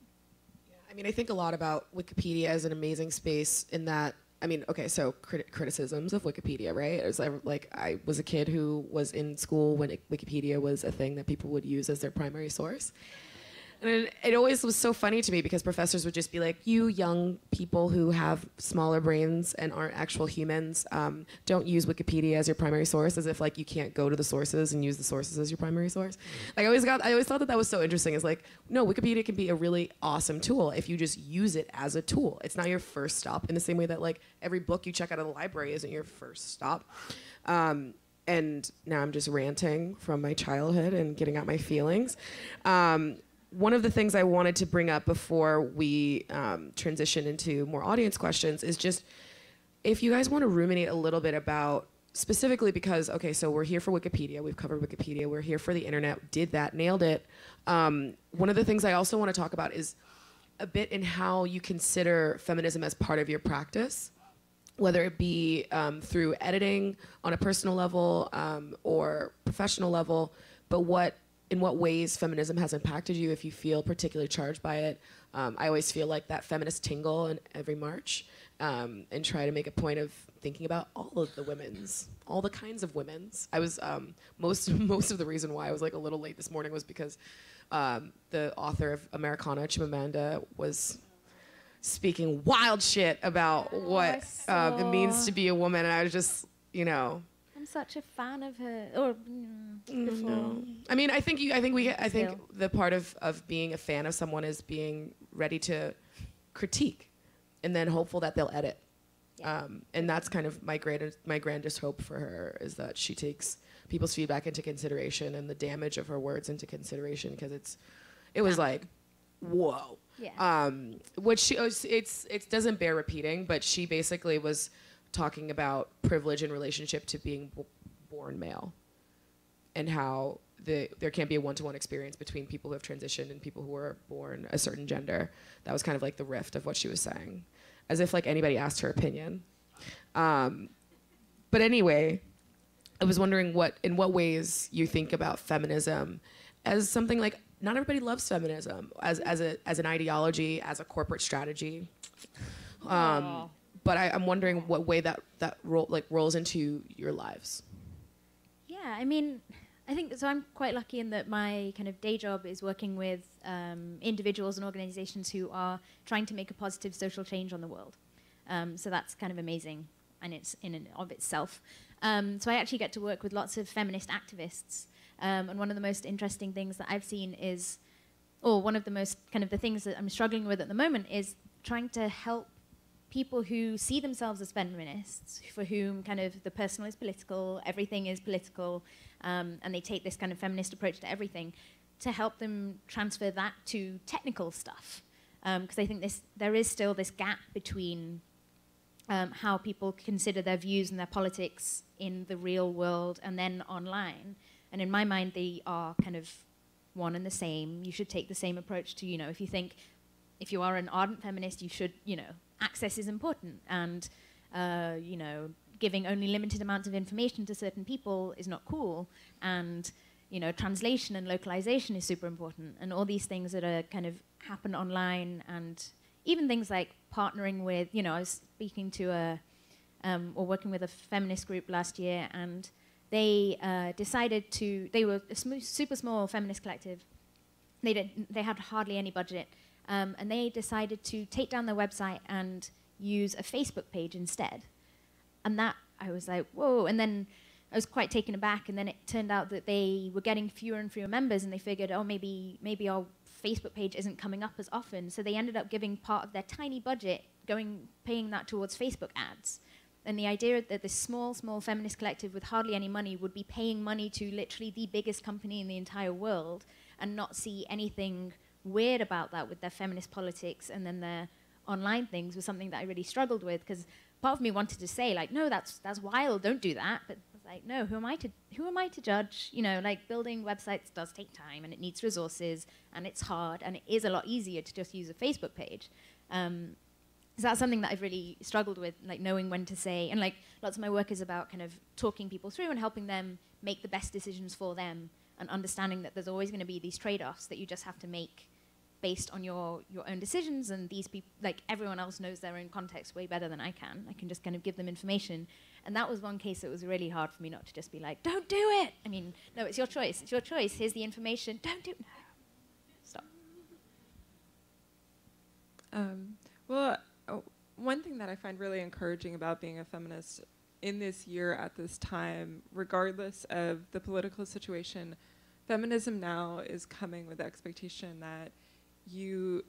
Yeah, I mean, I think a lot about Wikipedia as an amazing space in that. I mean, okay, so crit- criticisms of Wikipedia, right? It was like I was a kid who was in school when it, Wikipedia was a thing that people would use as their primary source. And it, it, always was so funny to me because professors would just be like, "You young people who have smaller brains and aren't actual humans, um, don't use Wikipedia as your primary source, as if like you can't go to the sources and use the sources as your primary source." Like I always got, I always thought that that was so interesting. Is like, no, Wikipedia can be a really awesome tool if you just use it as a tool. It's not your first stop. In the same way that like every book you check out of the library isn't your first stop. Um, and now I'm just ranting from my childhood and getting out my feelings. Um, one of the things I wanted to bring up before we um, transition into more audience questions is just if you guys want to ruminate a little bit about specifically because okay so we're here for wikipedia we've covered wikipedia we're here for the internet did that nailed it. Um, one of the things i also want to talk about is a bit in how you consider feminism as part of your practice whether it be um, through editing on a personal level um, or professional level but what in what ways feminism has impacted you if you feel particularly charged by it. Um, I always feel like that feminist tingle in every march um, and try to make a point of thinking about all of the women's, all the kinds of women's. I was um, most most of the reason why I was like a little late this morning was because um, the author of Americanah, Chimamanda, was speaking wild shit about Oh, what uh, it means to be a woman, and I was just, you know, such a fan of her. Or mm, before. no. I mean, I think you. I think we. I think Still. the part of of being a fan of someone is being ready to critique, and then hopeful that they'll edit. Yeah. Um, and that's kind of my greatest, my grandest hope for her is that she takes people's feedback into consideration and the damage of her words into consideration because it's, it was like, whoa. Yeah. Um, which she, it's, it's, it doesn't bear repeating, but she basically was talking about privilege in relationship to being born male and how the, there can't be a one-to-one experience between people who have transitioned and people who are born a certain gender. That was kind of like the rift of what she was saying, as if like anybody asked her opinion. Um, but anyway, I was wondering what in what ways you think about feminism as something like not everybody loves feminism as as a as an ideology as a corporate strategy. Um, but I, I'm wondering what way that that role like rolls into your lives. Yeah, I mean, I think so. I'm quite lucky in that my kind of day job is working with um, individuals and organizations who are trying to make a positive social change on the world. Um, so that's kind of amazing, and it's in and of itself. Um, so I actually get to work with lots of feminist activists, um, and one of the most interesting things that I've seen is, or one of the most kind of the things that I'm struggling with at the moment is trying to help people who see themselves as feminists, for whom kind of the personal is political, everything is political, um, and they take this kind of feminist approach to everything, to help them transfer that to technical stuff. Because I think this, there is still this gap between um, how people consider their views and their politics in the real world and then online. And in my mind, they are kind of one and the same. You should take the same approach to, you know, if you think, if you are an ardent feminist, you should, you know, access is important. And, uh, you know, giving only limited amounts of information to certain people is not cool. And, you know, translation and localization is super important. And all these things that are kind of happen online and even things like partnering with, you know, I was speaking to a, um, or working with a feminist group last year, and they uh, decided to, they were a sm- super small feminist collective. They, didn't, they had hardly any budget, um, and they decided to take down their website and use a Facebook page instead. And that, I was like, whoa. And then I was quite taken aback, and then it turned out that they were getting fewer and fewer members, and they figured, oh, maybe, maybe our Facebook page isn't coming up as often. So they ended up giving part of their tiny budget, going paying that towards Facebook ads. And the idea that this small, small feminist collective with hardly any money would be paying money to literally the biggest company in the entire world and not see anything weird about that with their feminist politics and then their online things was something that I really struggled with because part of me wanted to say like, no, that's that's wild, don't do that. But I was like, no, who am I to who am I to judge? You know, like building websites does take time and it needs resources and it's hard and it is a lot easier to just use a Facebook page. Um, so that's something that I've really struggled with, like knowing when to say, and like lots of my work is about kind of talking people through and helping them make the best decisions for them, and understanding that there's always going to be these trade-offs that you just have to make based on your your own decisions. And these people, like everyone else, knows their own context way better than I can. I can just kind of give them information, and that was one case that was really hard for me not to just be like, "Don't do it." I mean, no, it's your choice. It's your choice. Here's the information. Don't do. it. No. Stop. Um, well, oh, one thing that I find really encouraging about being a feminist in this year at this time, regardless of the political situation, feminism now is coming with the expectation that you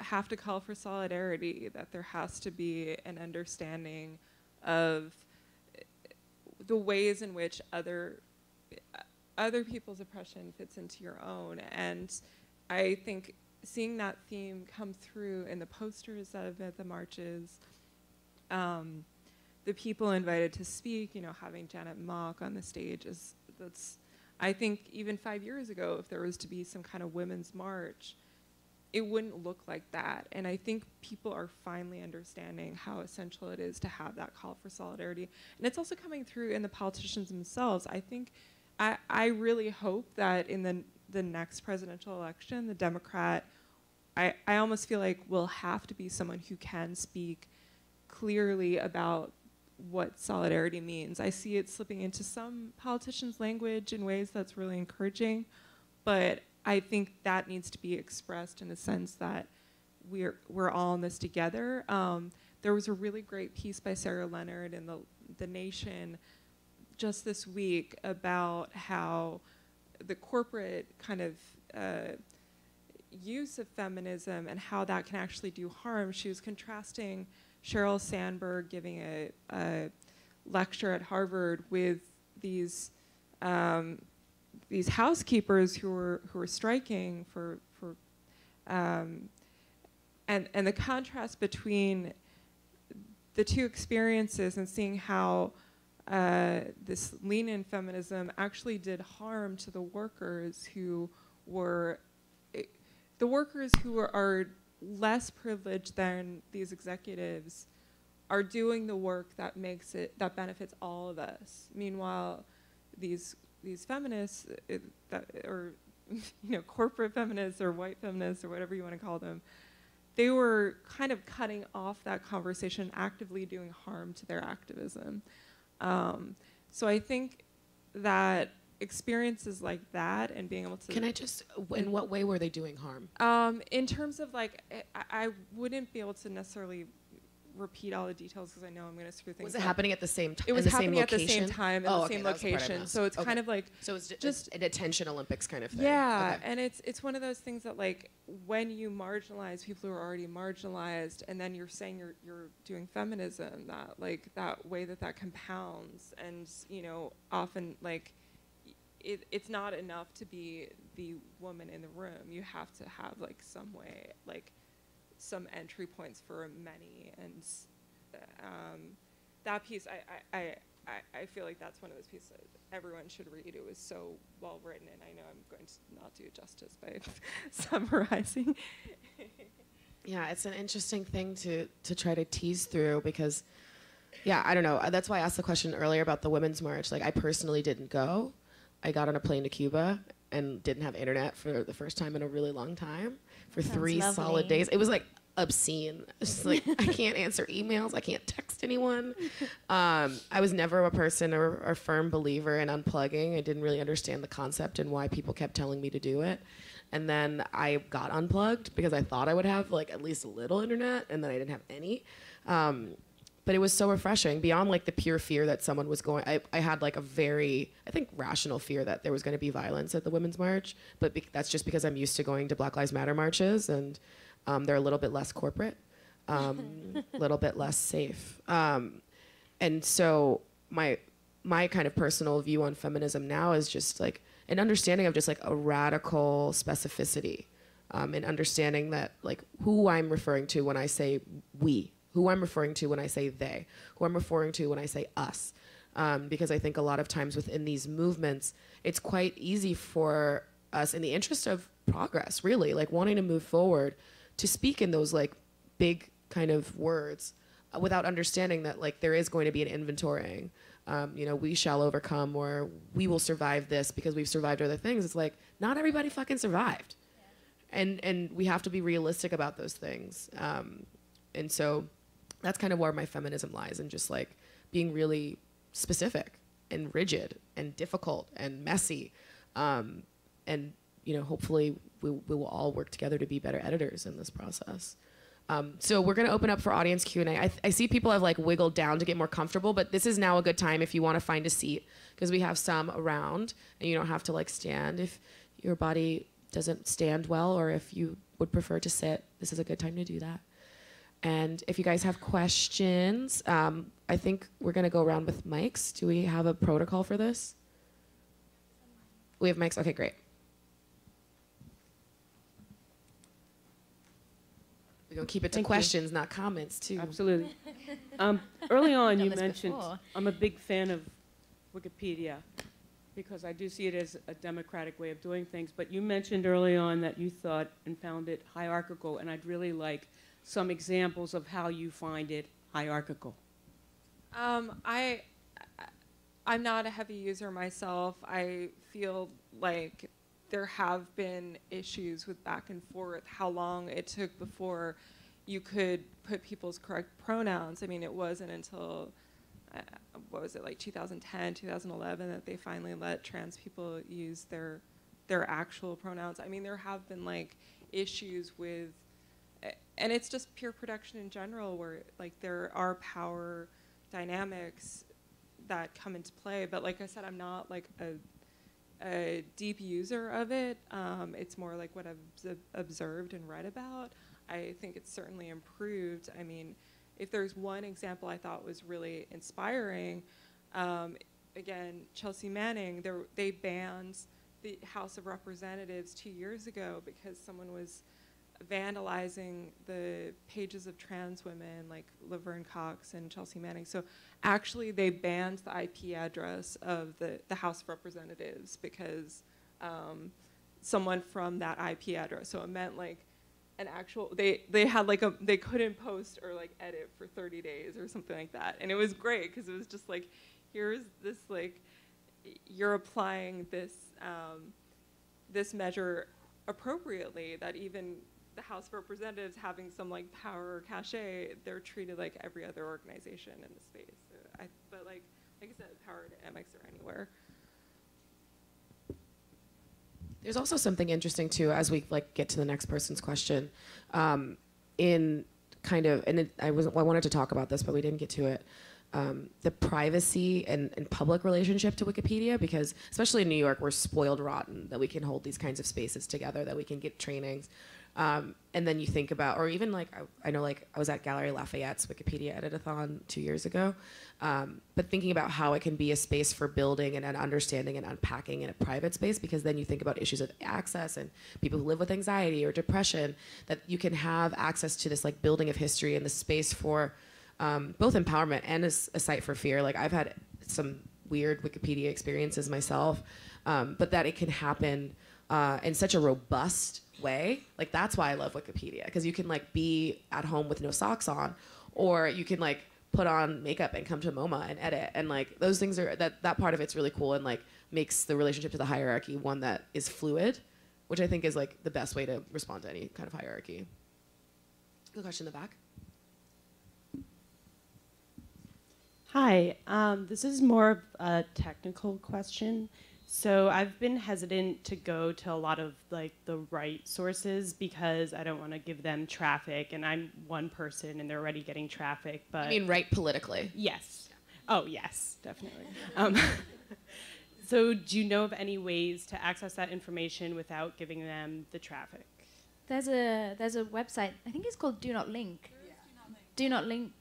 have to call for solidarity, that there has to be an understanding of the ways in which other other people's oppression fits into your own. And I think seeing that theme come through in the posters that have been at the marches, um, the people invited to speak, you know, having Janet Mock on the stage is that's. I think even five years ago, if there was to be some kind of women's march, it wouldn't look like that. And I think people are finally understanding how essential it is to have that call for solidarity. And it's also coming through in the politicians themselves. I think, I, I really hope that in the the next presidential election, the Democrat, I, I almost feel like will have to be someone who can speak clearly about what solidarity means. I see it slipping into some politicians' language in ways that's really encouraging, but I think that needs to be expressed in a sense that we're we're all in this together. Um, there was a really great piece by Sarah Leonard in the the Nation just this week about how the corporate kind of uh, use of feminism and how that can actually do harm. She was contrasting Sheryl Sandberg giving a, a lecture at Harvard with these um, these housekeepers who were who were striking for for um, and and the contrast between the two experiences and seeing how uh, this lean-in feminism actually did harm to the workers who were eh, the workers who are, are less privileged than these executives are doing the work that makes it that benefits all of us. Meanwhile, these these feminists it, that, or you know corporate feminists or white feminists or whatever you want to call them, they were kind of cutting off that conversation, actively doing harm to their activism. Um, so I think that experiences like that and being able to Can I just, in what way were they doing harm? um, in terms of like I, I wouldn't be able to necessarily repeat all the details because I know I'm going to screw things up. Was it up. happening at the same time? It was happening at the same time in oh, the okay, same that was the part I location. So it's Okay. kind of like So it's just, just- an attention Olympics kind of thing. Yeah, Okay. and it's it's one of those things that like when you marginalize people who are already marginalized, and then you're saying you're you're doing feminism, that like that way that that compounds, and you know often like it it's not enough to be the woman in the room. You have to have like some way like some entry points for many, and um, that piece I, I, I, I- feel like that's one of those pieces that everyone should read. It was so well written, and I know I'm going to not do it justice by summarizing. Yeah, it's an interesting thing to to try to tease through because, yeah, I don't know. Uh, That's why I asked the question earlier about the women's march. Like, I personally didn't go. I got on a plane to Cuba and didn't have internet for the first time in a really long time for Sounds three solid days. It was like obscene. It's like I can't answer emails. I can't text anyone. Um, I was never a person or a firm believer in unplugging. I didn't really understand the concept and why people kept telling me to do it. And then I got unplugged because I thought I would have like at least a little internet, and then I didn't have any. Um, but it was so refreshing beyond like the pure fear that someone was going I, I had like a very i think rational fear that there was going to be violence at the women's march but be- that's just because i'm used to going to black lives matter marches and um, they're a little bit less corporate um, a little bit less safe. Um, and so my my kind of personal view on feminism now is just like an understanding of just like a radical specificity um, and understanding that like who I'm referring to when I say we, who I'm referring to when I say they, who I'm referring to when I say us. Um, because I think a lot of times within these movements, it's quite easy for us, in the interest of progress, really, like wanting to move forward, to speak in those like big kind of words uh, without understanding that like there is going to be an inventorying. Um, you know, we shall overcome, or we will survive this because we've survived other things. It's like not everybody fucking survived and and we have to be realistic about those things um, and so that's kind of where my feminism lies and just like being really specific and rigid and difficult and messy. Um, and you know hopefully we, we will all work together to be better editors in this process. Um, so we're going to open up for audience q&a I, I see people have like wiggled down to get more comfortable but this is now a good time if you want to find a seat because we have some around and you don't have to like stand. If your body doesn't stand well or if you would prefer to sit, this is a good time to do that. And if you guys have questions, um, I think we're going to go around with mics. Do we have a protocol for this? We have mics? Okay, great. We're going to keep it to Thank you. questions, not comments, too. Absolutely. Um, early on, you mentioned before. I'm a big fan of Wikipedia because I do see it as a democratic way of doing things. But you mentioned early on that you thought and found it hierarchical, and I'd really like some examples of how you find it hierarchical. Um, I, I'm not a heavy user myself. I feel like there have been issues with back and forth, how long it took before you could put people's correct pronouns. I mean, it wasn't until, uh, what was it, like 2010, 2011, that they finally let trans people use their, their actual pronouns. I mean, there have been like issues with, and it's just pure production in general where like there are power dynamics that come into play. But like I said, I'm not like a, a deep user of it. Um, it's more like what I've obs- observed and read about. I think it's certainly improved. I mean, if there's one example I thought was really inspiring, um, again, Chelsea Manning, they banned the House of Representatives two years ago because someone was vandalizing the pages of trans women like Laverne Cox and Chelsea Manning. So actually, they banned the IP address of the, the House of Representatives because um, someone from that IP address. So it meant like an actual they they had like a they couldn't post or like edit for 30 days or something like that and it was great because it was just like here's this like you're applying this um, this measure appropriately that even the house of representatives having some like power or cachet they're treated like every other organization in the space I, but like like i said power dynamics are anywhere There's also something interesting too, as we like get to the next person's question, um, in kind of, and it, I was I wanted to talk about this, but we didn't get to it. Um, the privacy and, and public relationship to Wikipedia, because especially in New York, we're spoiled rotten that we can hold these kinds of spaces together, that we can get trainings. Um, and then you think about, or even like, I, I know like I was at Gallery Lafayette's Wikipedia editathon two years ago, um, but thinking about how it can be a space for building and, and understanding and unpacking in a private space, because then you think about issues of access and people who live with anxiety or depression, that you can have access to this like building of history and the space for um, both empowerment and a site for fear. Like I've had some weird Wikipedia experiences myself, um, but that it can happen uh, in such a robust way. Like that's why I love Wikipedia because you can like be at home with no socks on, or you can like put on makeup and come to MoMA and edit, and like those things are that that part of it's really cool and like makes the relationship to the hierarchy one that is fluid, which I think is like the best way to respond to any kind of hierarchy. Good question in the back. Hi, um, this is more of a technical question. So I've been hesitant to go to a lot of like the right sources because I don't want to give them traffic, and I'm one person and they're already getting traffic. But I mean, right politically. yes, oh yes, definitely. um, so do you know of any ways to access that information without giving them the traffic? There's a there's a website. I think it's called Do Not Link. Do Not Link.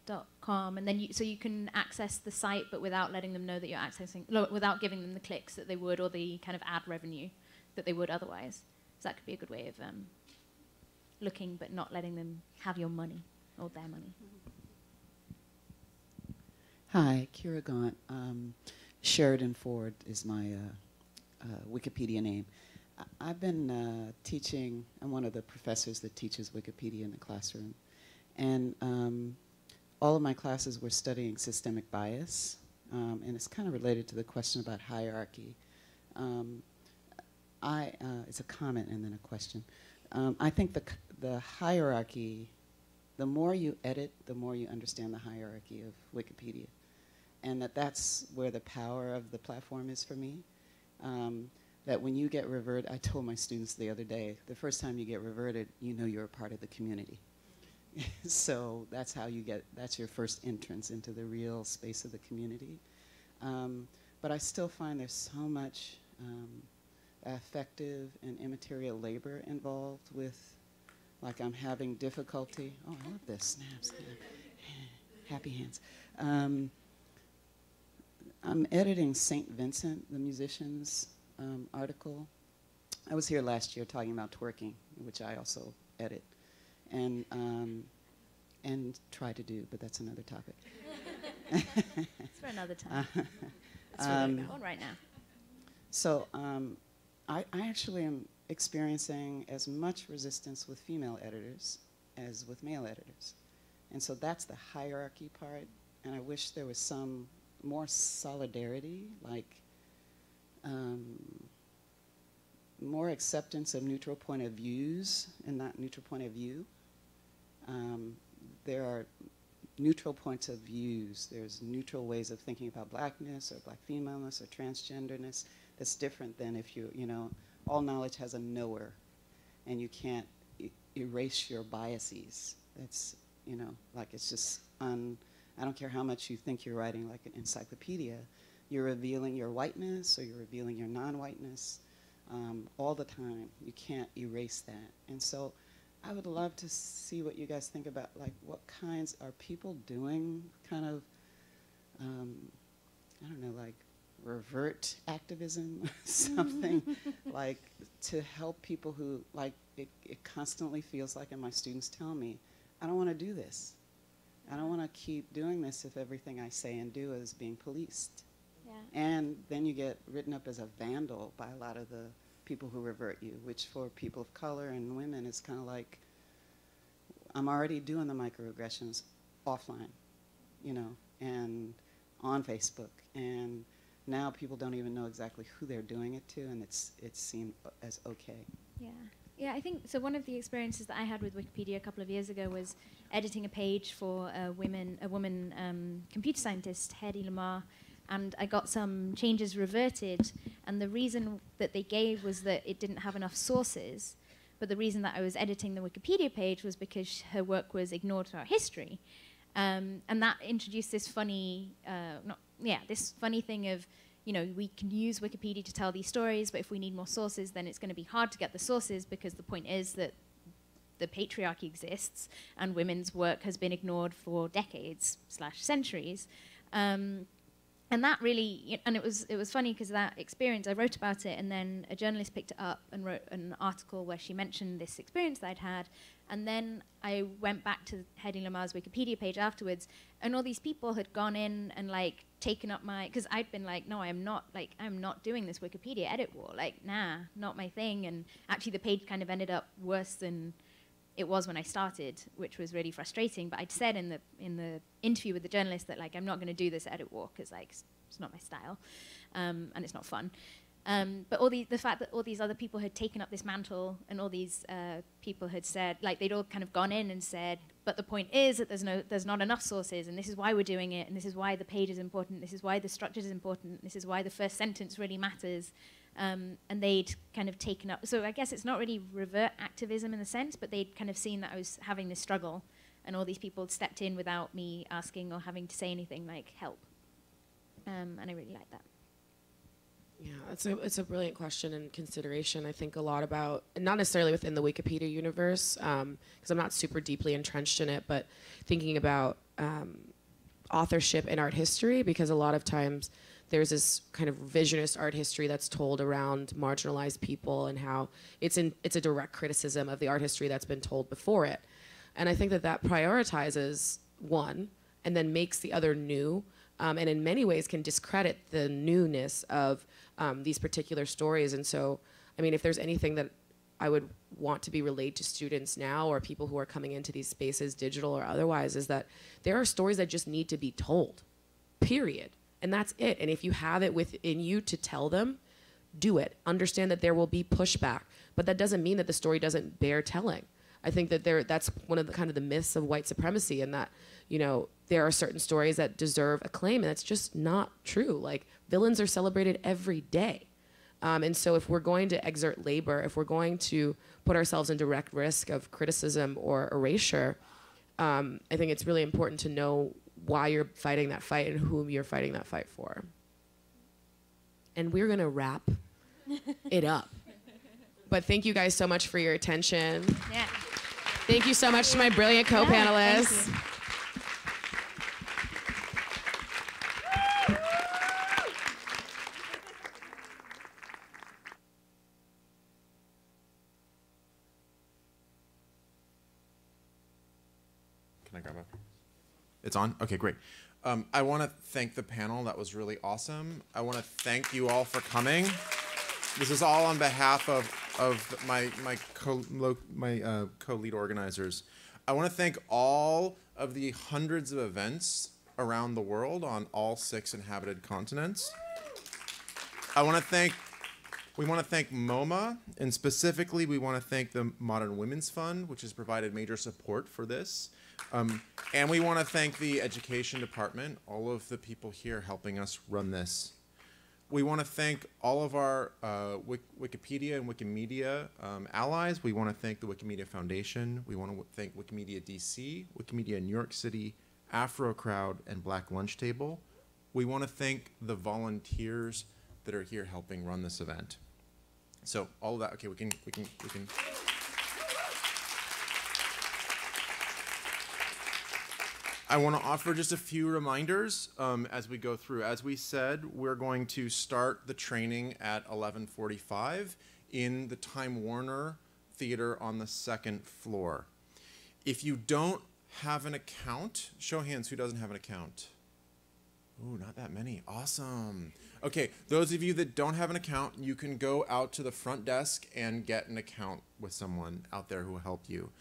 donotlink.com, and then you so you can access the site, but without letting them know that you're accessing, without giving them the clicks that they would or the kind of ad revenue that they would otherwise. So that could be a good way of um, looking, but not letting them have your money or their money. Hi, Kyra Gaunt. Um, Sheridan Ford is my uh, uh, Wikipedia name. I- I've been uh, teaching, I'm one of the professors that teaches Wikipedia in the classroom. And um, all of my classes were studying systemic bias. Um, and it's kind of related to the question about hierarchy. Um, I, uh, it's a comment and then a question. Um, I think the, the hierarchy, the more you edit, the more you understand the hierarchy of Wikipedia. And that that's where the power of the platform is for me. Um, that when you get reverted, I told my students the other day, the first time you get reverted, you know you're a part of the community. so that's how you get, that's your first entrance into the real space of the community. Um, but I still find there's so much um, effective and immaterial labor involved with, like I'm having difficulty. Oh, I love this, snaps. Happy hands. Um, I'm editing St. Vincent, the musician's um, article. I was here last year talking about twerking, which I also edit, and um, and try to do, but that's another topic. It's for another time. It's Um, right now. So um, I, I actually am experiencing as much resistance with female editors as with male editors. And so that's the hierarchy part. And I wish there was some more solidarity, like um, more acceptance of neutral point of views and not neutral point of view. Um, there are neutral points of views. There's neutral ways of thinking about blackness or black femaleness or transgenderness that's different than if you, you know, all knowledge has a knower and you can't e- erase your biases. It's, you know, like it's just un, I don't care how much you think you're writing like an encyclopedia, you're revealing your whiteness or you're revealing your non-whiteness um, all the time. You can't erase that. And so I would love to see what you guys think about, like, what kinds are people doing, kind of, um, I don't know, like, revert activism or something, like, to help people who, like, it, it constantly feels like, and my students tell me, I don't want to do this. I don't want to keep doing this if everything I say and do is being policed. Yeah. And then you get written up as a vandal by a lot of the people who revert you, which for people of color and women is kind of like, I'm already doing the microaggressions offline, you know, and on Facebook. And now people don't even know exactly who they're doing it to, and it's, it's seen as okay. Yeah. Yeah, I think so. One of the experiences that I had with Wikipedia a couple of years ago was editing a page for a women, a woman um, computer scientist, Hedy Lamarr, and I got some changes reverted. And the reason that they gave was that it didn't have enough sources. But the reason that I was editing the Wikipedia page was because her work was ignored throughout history. Um, and that introduced this funny, uh, not, yeah, this funny thing of, you know, we can use Wikipedia to tell these stories, but if we need more sources, then it's going to be hard to get the sources because the point is that the patriarchy exists and women's work has been ignored for decades slash centuries. Um, and that really, and it was it was funny because that experience. I wrote about it, and then a journalist picked it up and wrote an article where she mentioned this experience that I'd had, and then I went back to Hedy Lamarr's Wikipedia page afterwards, and all these people had gone in and like taken up my because I'd been like, no, I'm not like I'm not doing this Wikipedia edit war, like nah, not my thing, and actually the page kind of ended up worse than it was when I started, which was really frustrating. But I'd said in the in the interview with the journalist that like I'm not going to do this edit walk because like it's, not my style, um, and it's not fun. Um, but all the the fact that all these other people had taken up this mantle, and all these uh, people had said like they'd all kind of gone in and said, but the point is that there's no there's not enough sources, and this is why we're doing it, and this is why the page is important, this is why the structure is important, this is why the first sentence really matters um, and they'd kind of taken up. So I guess it's not really revert activism in the sense, but they'd kind of seen that I was having this struggle, and all these people had stepped in without me asking or having to say anything like help. Um, and I really like that. Yeah, it's a it's a brilliant question and consideration. I think a lot about not necessarily within the Wikipedia universe because I'm not super deeply entrenched in it, but thinking about um, authorship in art history because a lot of times there's this kind of revisionist art history that's told around marginalized people and how it's in it's a direct criticism of the art history that's been told before it, and I think that that prioritizes one and then makes the other new, um, and in many ways can discredit the newness of um, these particular stories. And so, I mean, if there's anything that I would want to be relayed to students now or people who are coming into these spaces, digital or otherwise, is that there are stories that just need to be told, period. And that's it. And if you have it within you to tell them, do it. Understand that there will be pushback, but that doesn't mean that the story doesn't bear telling. I think that there that's one of the kind of the myths of white supremacy and that, you know, there are certain stories that deserve acclaim and that's just not true. Like villains are celebrated every day. Um, and so if we're going to exert labor, if we're going to put ourselves in direct risk of criticism or erasure, um, I think it's really important to know why you're fighting that fight and whom you're fighting that fight for. And we're going to wrap it up. But thank you guys so much for your attention. Yeah. Thank you so much to my brilliant Yeah, thank co-panelists. you. Can I grab a? It's on? Okay, great. Um, I want to thank the panel. That was really awesome. I want to thank you all for coming. This is all on behalf of, of my, my, co, my uh, co-lead organizers. I want to thank all of the hundreds of events around the world on all six inhabited continents. I want to thank we want to thank MoMA, and specifically, we want to thank the Modern Women's Fund, which has provided major support for this. Um, and we want to thank the Education Department, all of the people here helping us run this. We want to thank all of our uh, Wik- Wikipedia and Wikimedia um, allies. We want to thank the Wikimedia Foundation. We want to thank Wikimedia DC, Wikimedia New York City, AfroCROWD, and Black Lunch Table. We want to thank the volunteers that are here helping run this event. So all of that. Okay, we can we can we can. I want to offer just a few reminders um, as we go through. As we said, we're going to start the training at 11:45 in the Time Warner Theater on the second floor. If you don't have an account, show hands who doesn't have an account. Ooh, not that many. Awesome. Okay, those of you that don't have an account, you can go out to the front desk and get an account with someone out there who will help you.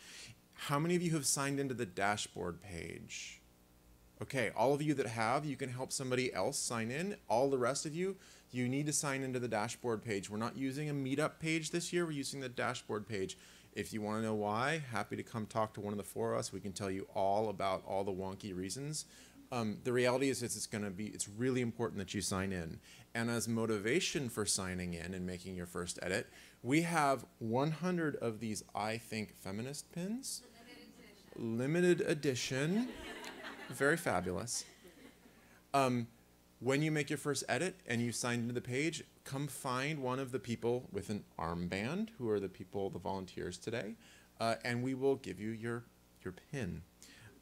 How many of you have signed into the dashboard page? Okay, all of you that have, you can help somebody else sign in. All the rest of you, you need to sign into the dashboard page. We're not using a meetup page this year, we're using the dashboard page. If you want to know why, happy to come talk to one of the four of us. We can tell you all about all the wonky reasons. Um, the reality is, it's, it's going to be, it's really important that you sign in. And as motivation for signing in and making your first edit, we have 100 of these I Think Feminist pins. Limited edition. Very fabulous. Um, when you make your first edit and you sign into the page, come find one of the people with an armband, who are the people, the volunteers today, uh, and we will give you your your pin.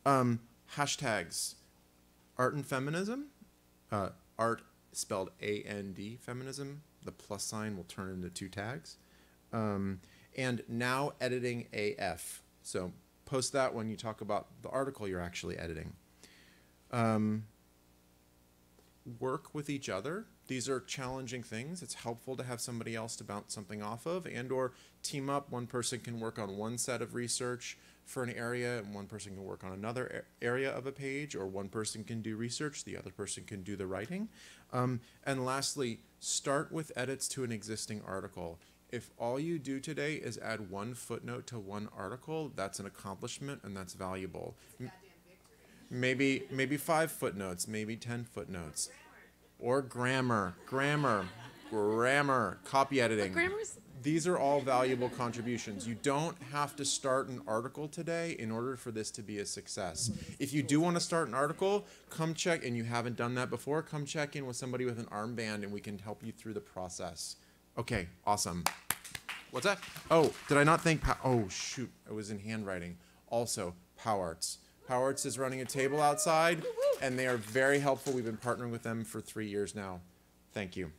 Um, hashtags: art and feminism, uh, art spelled A N D feminism. The plus sign will turn into two tags, um, and now editing AF. So post that when you talk about the article you're actually editing. Um, work with each other. These are challenging things. It's helpful to have somebody else to bounce something off of and or team up. One person can work on one set of research for an area and one person can work on another area of a page or one person can do research, the other person can do the writing. Um, and lastly, start with edits to an existing article. If all you do today is add one footnote to one article, that's an accomplishment and that's valuable. Maybe maybe five footnotes, maybe ten footnotes, or grammar, grammar, grammar, copy editing. these are all valuable contributions. You don't have to start an article today in order for this to be a success. If you do want to start an article, come check, and you haven't done that before, come check in with somebody with an armband and we can help you through the process. Okay, awesome. What's that? Oh, did I not thank? Pa- oh shoot, it was in handwriting. Also, POWarts. POWarts is running a table outside, and they are very helpful. We've been partnering with them for three years now. Thank you.